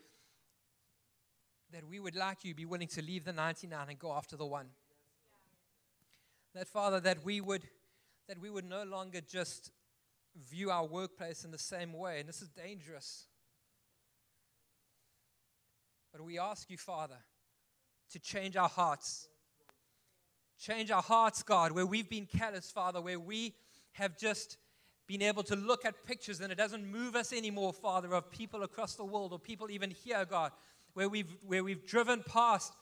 that we would like you be willing to leave the 99 and go after the one. That Father, that we would that we would no longer just view our workplace in the same way, and this is dangerous. But we ask you, Father, to change our hearts. Change our hearts, God, where we've been callous, Father, where we have just been able to look at pictures and it doesn't move us anymore, Father, of people across the world or people even here, God, where we've, where we've driven past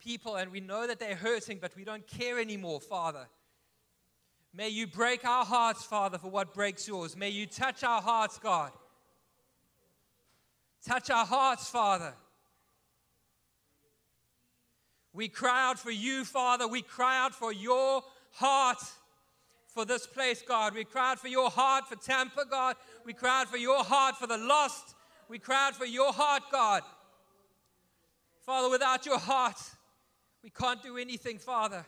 people and we know that they're hurting, but we don't care anymore, Father. May you break our hearts, Father, for what breaks yours. May you touch our hearts, God. Touch our hearts, Father. We cry out for you, Father. We cry out for your heart for this place, God. We cry out for your heart for Tampa, God. We cry out for your heart for the lost. We cry out for your heart, God. Father, without your heart, we can't do anything, Father.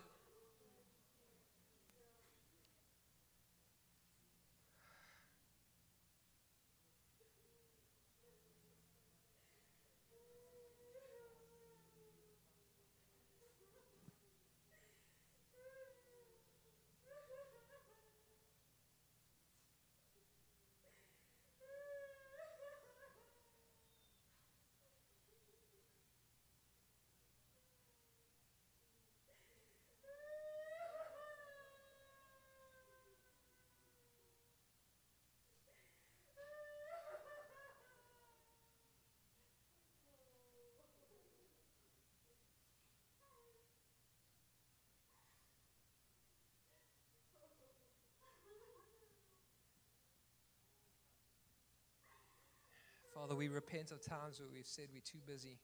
Father, we repent of times where we've said we're too busy.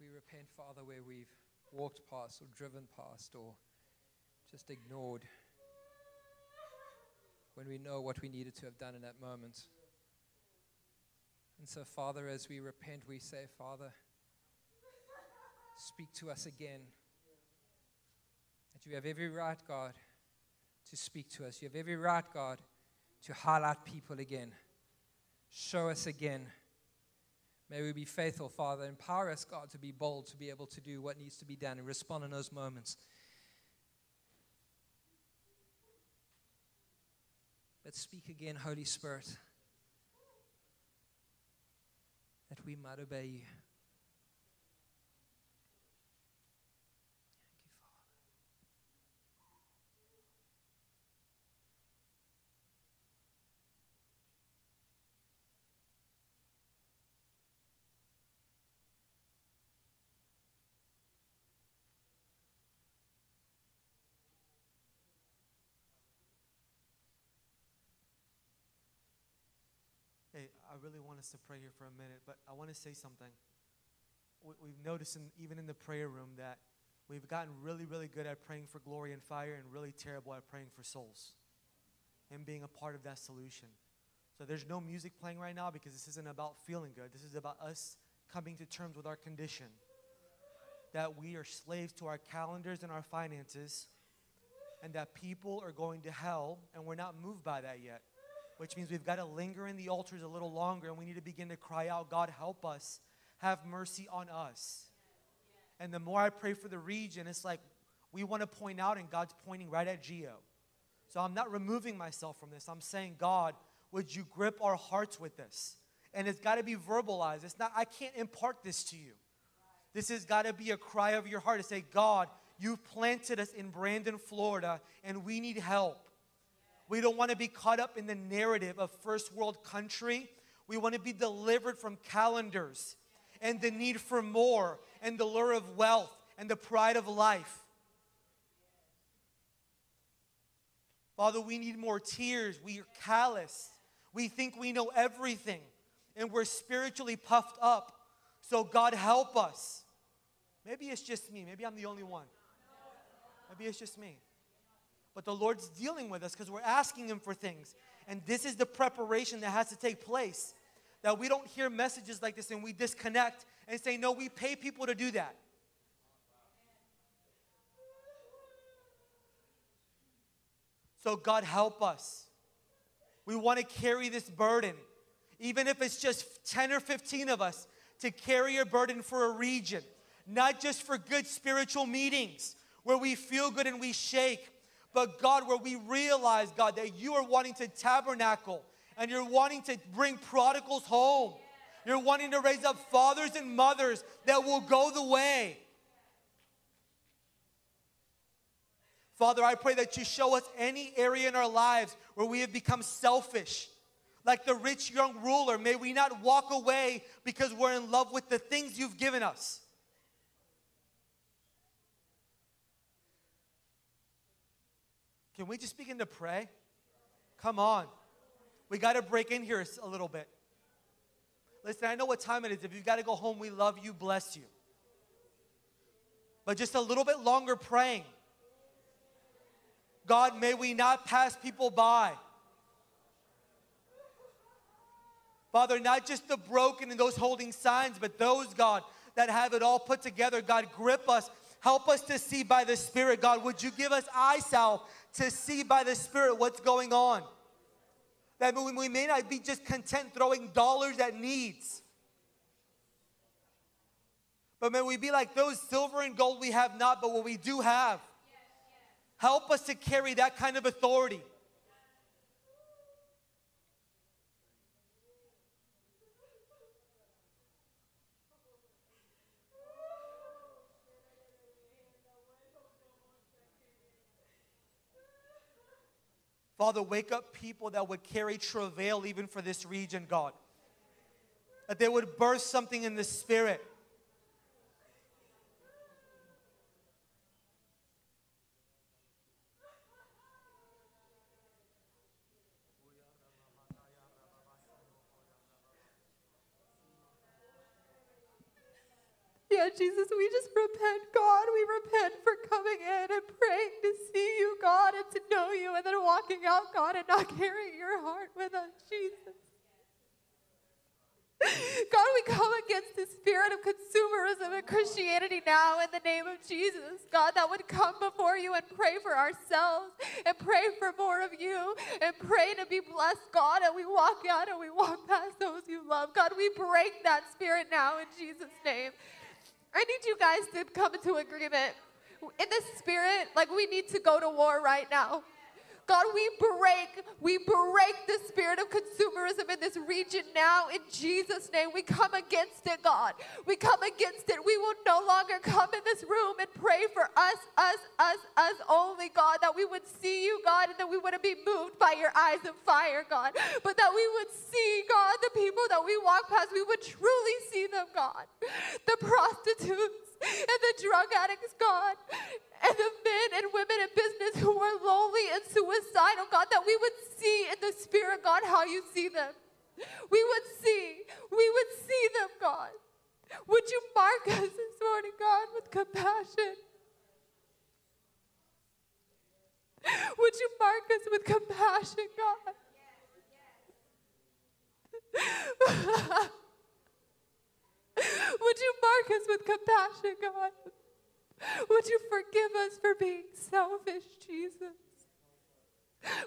We repent, Father, where we've walked past or driven past or just ignored when we know what we needed to have done in that moment. And so, Father, as we repent, we say, Father, speak to us again. That you have every right, God, to speak to us. You have every right, God, to highlight people again. Show us again. May we be faithful, Father. Empower us, God, to be bold, to be able to do what needs to be done and respond in those moments. Let's speak again, Holy Spirit, that we might obey you, I really want us to pray here for a minute, but I want to say something. We- We've noticed, in, even in the prayer room, that we've gotten really, really good at praying for glory and fire and really terrible at praying for souls and being a part of that solution. So there's no music playing right now because this isn't about feeling good. This is about us coming to terms with our condition. That we are slaves to our calendars and our finances, and that people are going to hell, and we're not moved by that yet which means we've got to linger in the altars a little longer and we need to begin to cry out, God, help us. Have mercy on us. And the more I pray for the region, it's like we want to point out, and God's pointing right at Geo. So I'm not removing myself from this. I'm saying, God, would you grip our hearts with this? And it's got to be verbalized. It's not, I can't impart this to you. This has got to be a cry of your heart to say, God, you've planted us in Brandon, Florida, and we need help. We don't want to be caught up in the narrative of first world country. We want to be delivered from calendars and the need for more and the lure of wealth and the pride of life. Father, we need more tears. We are callous. We think we know everything and we're spiritually puffed up. So, God, help us. Maybe it's just me. Maybe I'm the only one. Maybe it's just me. But the Lord's dealing with us because we're asking Him for things. And this is the preparation that has to take place. That we don't hear messages like this and we disconnect and say, no, we pay people to do that. So, God, help us. We want to carry this burden, even if it's just 10 or 15 of us, to carry a burden for a region, not just for good spiritual meetings where we feel good and we shake, but God, where we realize, God, that you are wanting to tabernacle and you're wanting to bring prodigals home. You're wanting to raise up fathers and mothers that will go the way. Father, I pray that you show us any area in our lives where we have become selfish. Like the rich young ruler, may we not walk away because we're in love with the things you've given us. Can we just begin to pray? Come on. We got to break in here a little bit. Listen, I know what time it is. If you've got to go home, we love you, bless you. But just a little bit longer praying. God, may we not pass people by. Father, not just the broken and those holding signs, but those, God, that have it all put together. God, grip us. Help us to see by the Spirit. God, would you give us eye salve to see by the Spirit what's going on? That we may not be just content throwing dollars at needs. But may we be like those silver and gold we have not, but what we do have. Help us to carry that kind of authority. Father, wake up people that would carry travail even for this region, God. That they would burst something in the spirit. Jesus, we just repent, God. We repent for coming in and praying to see you, God, and to know you, and then walking out, God, and not carrying your heart with us, Jesus. God, we come against the spirit of consumerism and Christianity now in the name of Jesus. God, that would come before you and pray for ourselves and pray for more of you and pray to be blessed, God. And we walk out and we walk past those you love. God, we break that spirit now in Jesus' name. I need you guys to come into agreement. In the spirit, like we need to go to war right now. God, we break, we break the spirit of consumerism in this region now in Jesus' name. We come against it, God. We come against it. We will no longer come in this room and pray for us, us, us, us only, God, that we would see you, God, and that we wouldn't be moved by your eyes of fire, God, but that we would see, God, the people that we walk past, we would truly see them, God. The prostitutes and the drug addicts, God, and the men and women in business who are lonely and suicidal, God, that we would see in the Spirit, God, how you see them. We would see, we would see them, God. Would you mark us this morning, God, with compassion? Would you mark us with compassion, God? Would you mark us with compassion, God? Would you forgive us for being selfish, Jesus?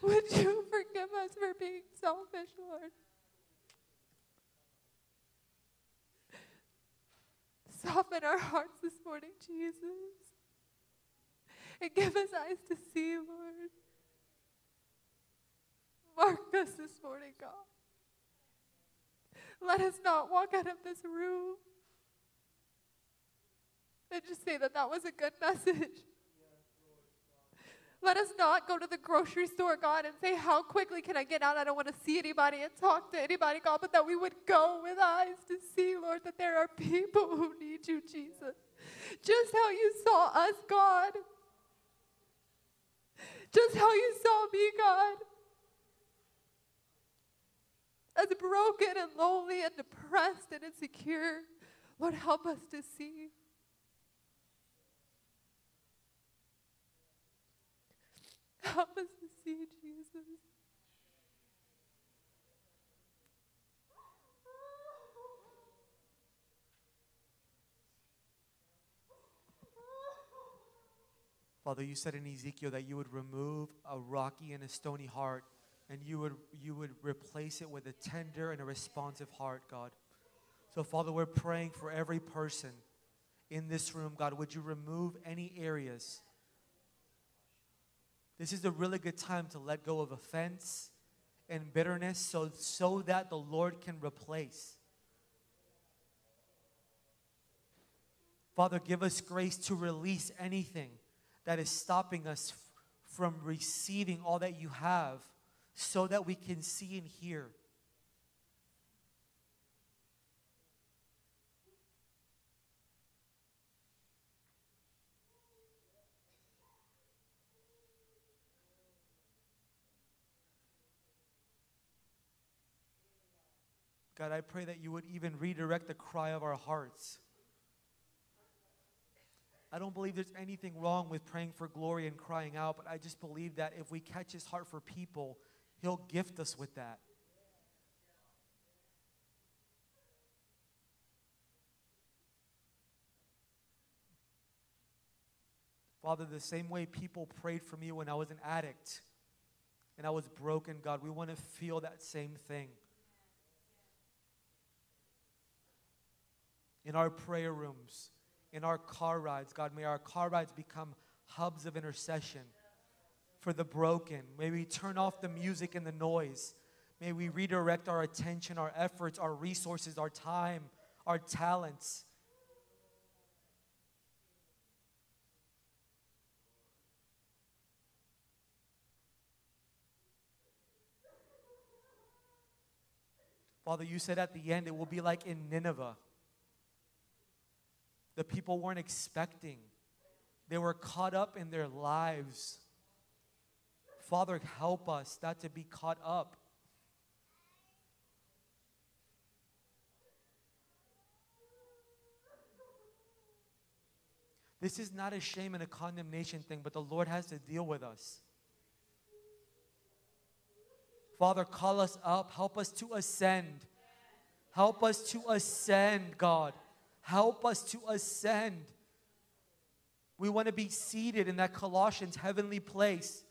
Would you forgive us for being selfish, Lord? Soften our hearts this morning, Jesus. And give us eyes to see, Lord. Mark us this morning, God. Let us not walk out of this room and just say that that was a good message. Let us not go to the grocery store, God, and say, How quickly can I get out? I don't want to see anybody and talk to anybody, God, but that we would go with eyes to see, Lord, that there are people who need you, Jesus. Just how you saw us, God. Just how you saw me, God. As broken and lonely and depressed and insecure. Lord, help us to see. Help us to see, Jesus. Father, you said in Ezekiel that you would remove a rocky and a stony heart and you would you would replace it with a tender and a responsive heart, God. So Father, we're praying for every person in this room, God. Would you remove any areas? This is a really good time to let go of offense and bitterness so so that the Lord can replace. Father, give us grace to release anything that is stopping us from receiving all that you have so that we can see and hear. God, I pray that you would even redirect the cry of our hearts. I don't believe there's anything wrong with praying for glory and crying out, but I just believe that if we catch his heart for people, he'll gift us with that. Father, the same way people prayed for me when I was an addict and I was broken, God, we want to feel that same thing. In our prayer rooms, in our car rides, God, may our car rides become hubs of intercession for the broken. May we turn off the music and the noise. May we redirect our attention, our efforts, our resources, our time, our talents. Father, you said at the end it will be like in Nineveh. The people weren't expecting, they were caught up in their lives. Father, help us not to be caught up. This is not a shame and a condemnation thing, but the Lord has to deal with us. Father, call us up. Help us to ascend. Help us to ascend, God. Help us to ascend. We want to be seated in that Colossians heavenly place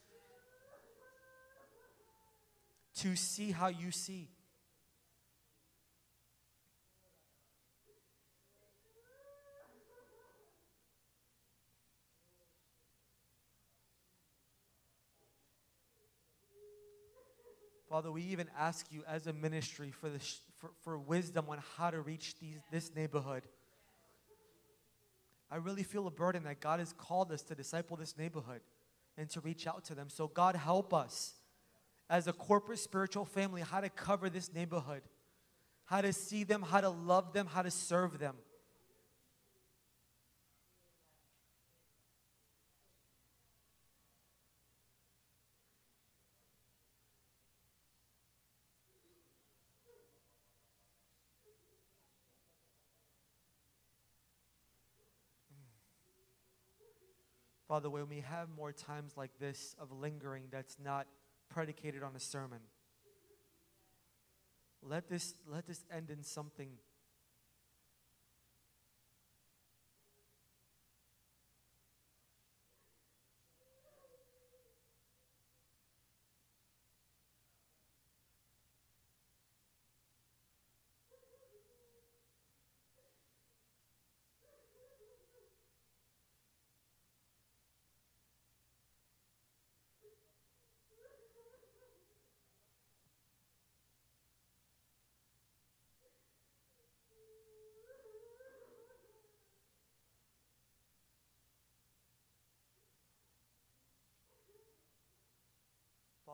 to see how you see. Father, we even ask you as a ministry for, the sh- for, for wisdom on how to reach these, this neighborhood. I really feel a burden that God has called us to disciple this neighborhood and to reach out to them. So, God, help us as a corporate spiritual family how to cover this neighborhood, how to see them, how to love them, how to serve them. Father, when we have more times like this of lingering that's not predicated on a sermon, let this, let this end in something.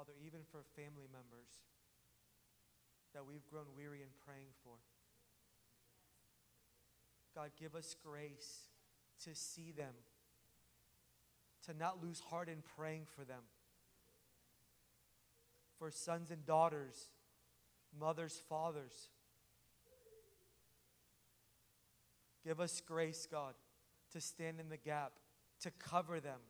Father, even for family members that we've grown weary in praying for. God, give us grace to see them, to not lose heart in praying for them. For sons and daughters, mothers, fathers. Give us grace, God, to stand in the gap, to cover them.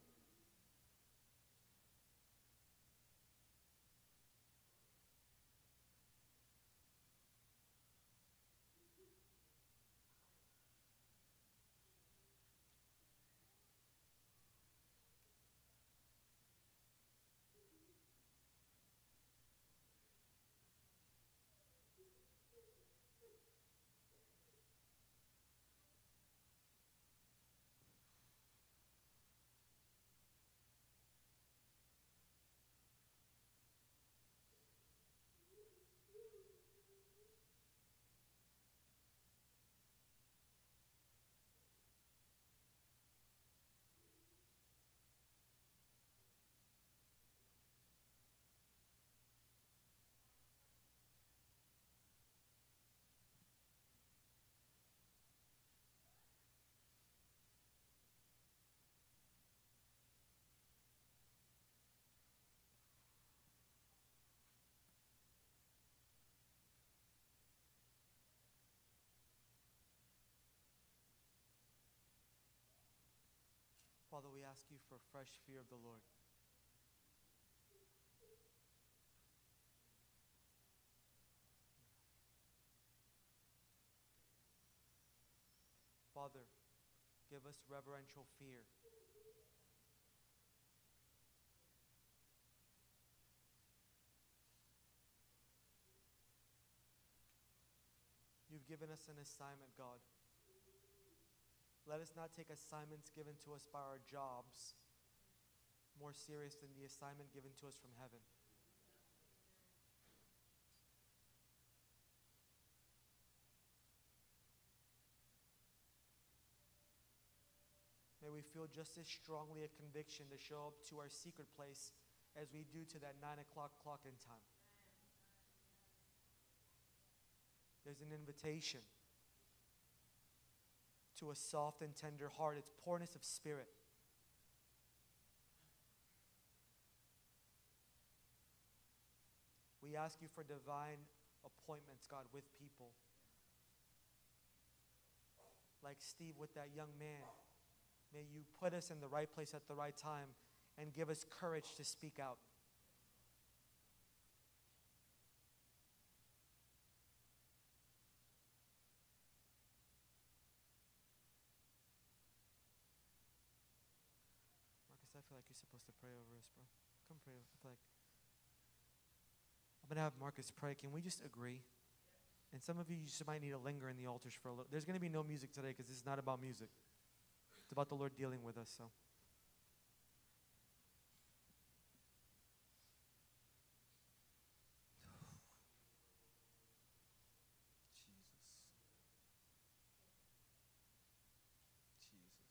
Father, we ask you for fresh fear of the Lord. Father, give us reverential fear. You've given us an assignment, God. Let us not take assignments given to us by our jobs more serious than the assignment given to us from heaven. May we feel just as strongly a conviction to show up to our secret place as we do to that nine o'clock clock in time. There's an invitation to a soft and tender heart. It's poorness of spirit. We ask you for divine appointments, God, with people. Like Steve with that young man. May you put us in the right place at the right time and give us courage to speak out. Marcus, I feel like you're supposed to pray over us, bro. Come pray. Like I'm gonna have Marcus pray. Can we just agree? And some of you, you just might need to linger in the altars for a little. There's gonna be no music today because this is not about music. It's about the Lord dealing with us. So. Jesus. Jesus.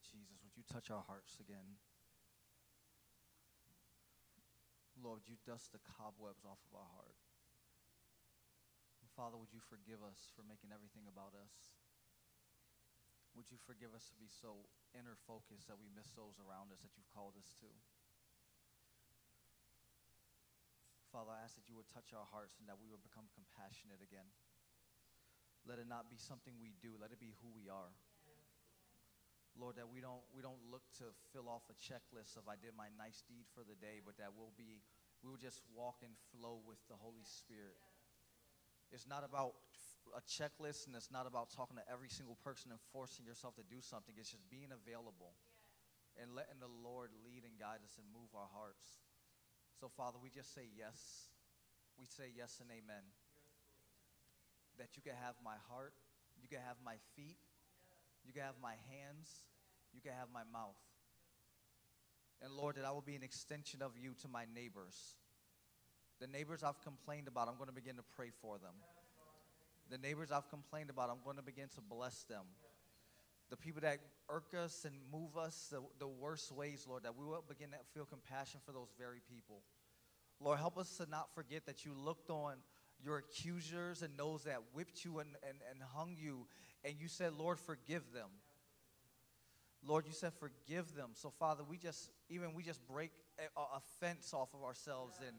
Jesus, would you touch our hearts again? Lord, you dust the cobwebs off of our heart. Father, would you forgive us for making everything about us? Would you forgive us to be so inner focused that we miss those around us that you've called us to? Father, I ask that you would touch our hearts and that we would become compassionate again. Let it not be something we do, let it be who we are. Lord, that we don't we don't look to fill off a checklist of I did my nice deed for the day, but that we'll be we will just walk and flow with the Holy Spirit. It's not about a checklist and it's not about talking to every single person and forcing yourself to do something. It's just being available and letting the Lord lead and guide us and move our hearts. So, Father, we just say yes. We say yes and amen. That you can have my heart, you can have my feet, you can have my hands, you can have my mouth. And Lord, that I will be an extension of you to my neighbors. The neighbors I've complained about, I'm going to begin to pray for them. The neighbors I've complained about, I'm going to begin to bless them. the people that irk us and move us the, the worst ways, Lord, that we will begin to feel compassion for those very people. Lord, help us to not forget that you looked on your accusers and those that whipped you and, and, and hung you, and you said, Lord, forgive them. Lord, you said forgive them. So, Father, we just, even we just break a, fence off of ourselves and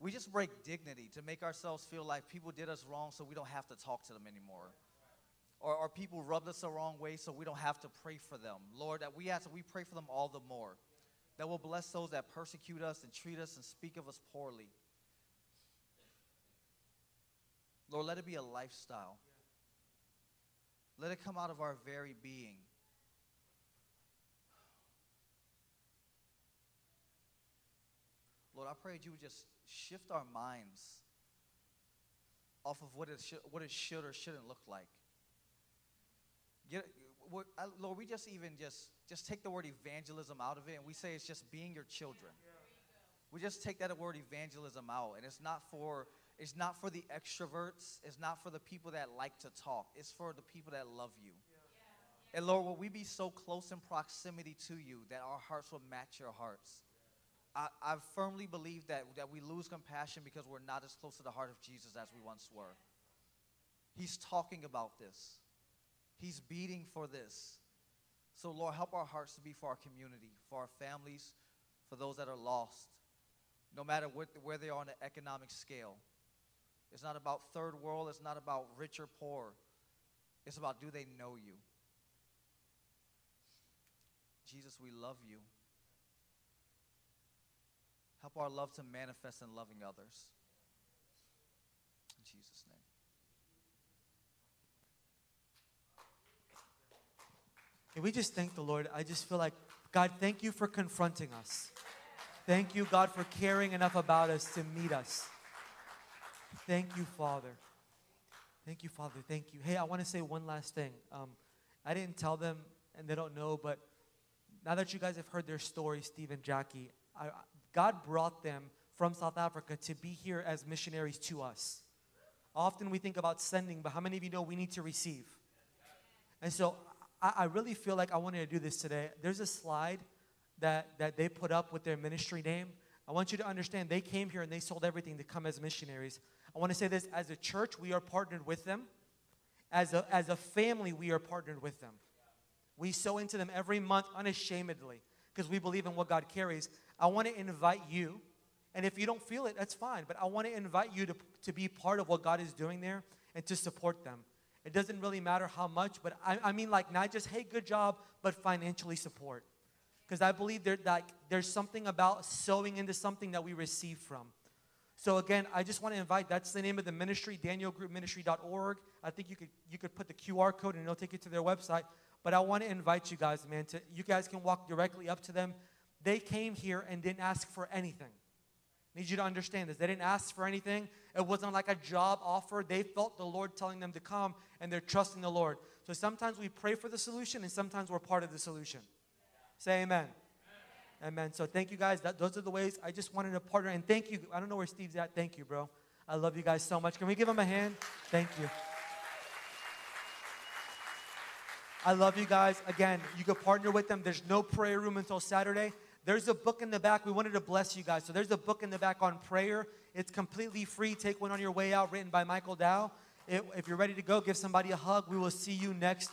we just break dignity to make ourselves feel like people did us wrong so we don't have to talk to them anymore. Or, or people rubbed us the wrong way so we don't have to pray for them. Lord, that we to, we pray for them all the more. That will bless those that persecute us and treat us and speak of us poorly. Lord, let it be a lifestyle. Let it come out of our very being. Lord, I pray that you would just shift our minds off of what it, should, what it should or shouldn't look like. Get, I, Lord, we just even just just take the word evangelism out of it, and we say it's just being your children. We just take that word evangelism out, and it's not for it's not for the extroverts. It's not for the people that like to talk. It's for the people that love you. And Lord, will we be so close in proximity to you that our hearts will match your hearts? I, I firmly believe that, that we lose compassion because we're not as close to the heart of Jesus as we once were. He's talking about this, He's beating for this. So, Lord, help our hearts to be for our community, for our families, for those that are lost, no matter what, where they are on the economic scale. It's not about third world, it's not about rich or poor. It's about do they know you? Jesus, we love you. Help our love to manifest in loving others. In Jesus' name. Can we just thank the Lord? I just feel like, God, thank you for confronting us. Thank you, God, for caring enough about us to meet us. Thank you, Father. Thank you, Father. Thank you. Hey, I want to say one last thing. Um, I didn't tell them, and they don't know, but now that you guys have heard their story, Steve and Jackie, I, God brought them from South Africa to be here as missionaries to us. Often we think about sending, but how many of you know we need to receive? And so I, I really feel like I wanted to do this today. There's a slide that, that they put up with their ministry name. I want you to understand they came here and they sold everything to come as missionaries. I want to say this as a church, we are partnered with them. As a, as a family, we are partnered with them. We sow into them every month unashamedly because we believe in what God carries. I want to invite you, and if you don't feel it, that's fine, but I want to invite you to, to be part of what God is doing there and to support them. It doesn't really matter how much, but I, I mean, like, not just, hey, good job, but financially support. Because I believe there, like, there's something about sowing into something that we receive from. So again, I just want to invite, that's the name of the ministry, danielgroupministry.org. I think you could, you could put the QR code and it'll take you to their website. But I want to invite you guys, man, to, you guys can walk directly up to them. They came here and didn't ask for anything. I need you to understand this. They didn't ask for anything. It wasn't like a job offer. They felt the Lord telling them to come and they're trusting the Lord. So sometimes we pray for the solution and sometimes we're part of the solution. Say amen. Amen. So thank you guys. That, those are the ways I just wanted to partner. And thank you. I don't know where Steve's at. Thank you, bro. I love you guys so much. Can we give him a hand? Thank you. I love you guys. Again, you can partner with them. There's no prayer room until Saturday. There's a book in the back. We wanted to bless you guys. So there's a book in the back on prayer. It's completely free. Take one on your way out, written by Michael Dow. If you're ready to go, give somebody a hug. We will see you next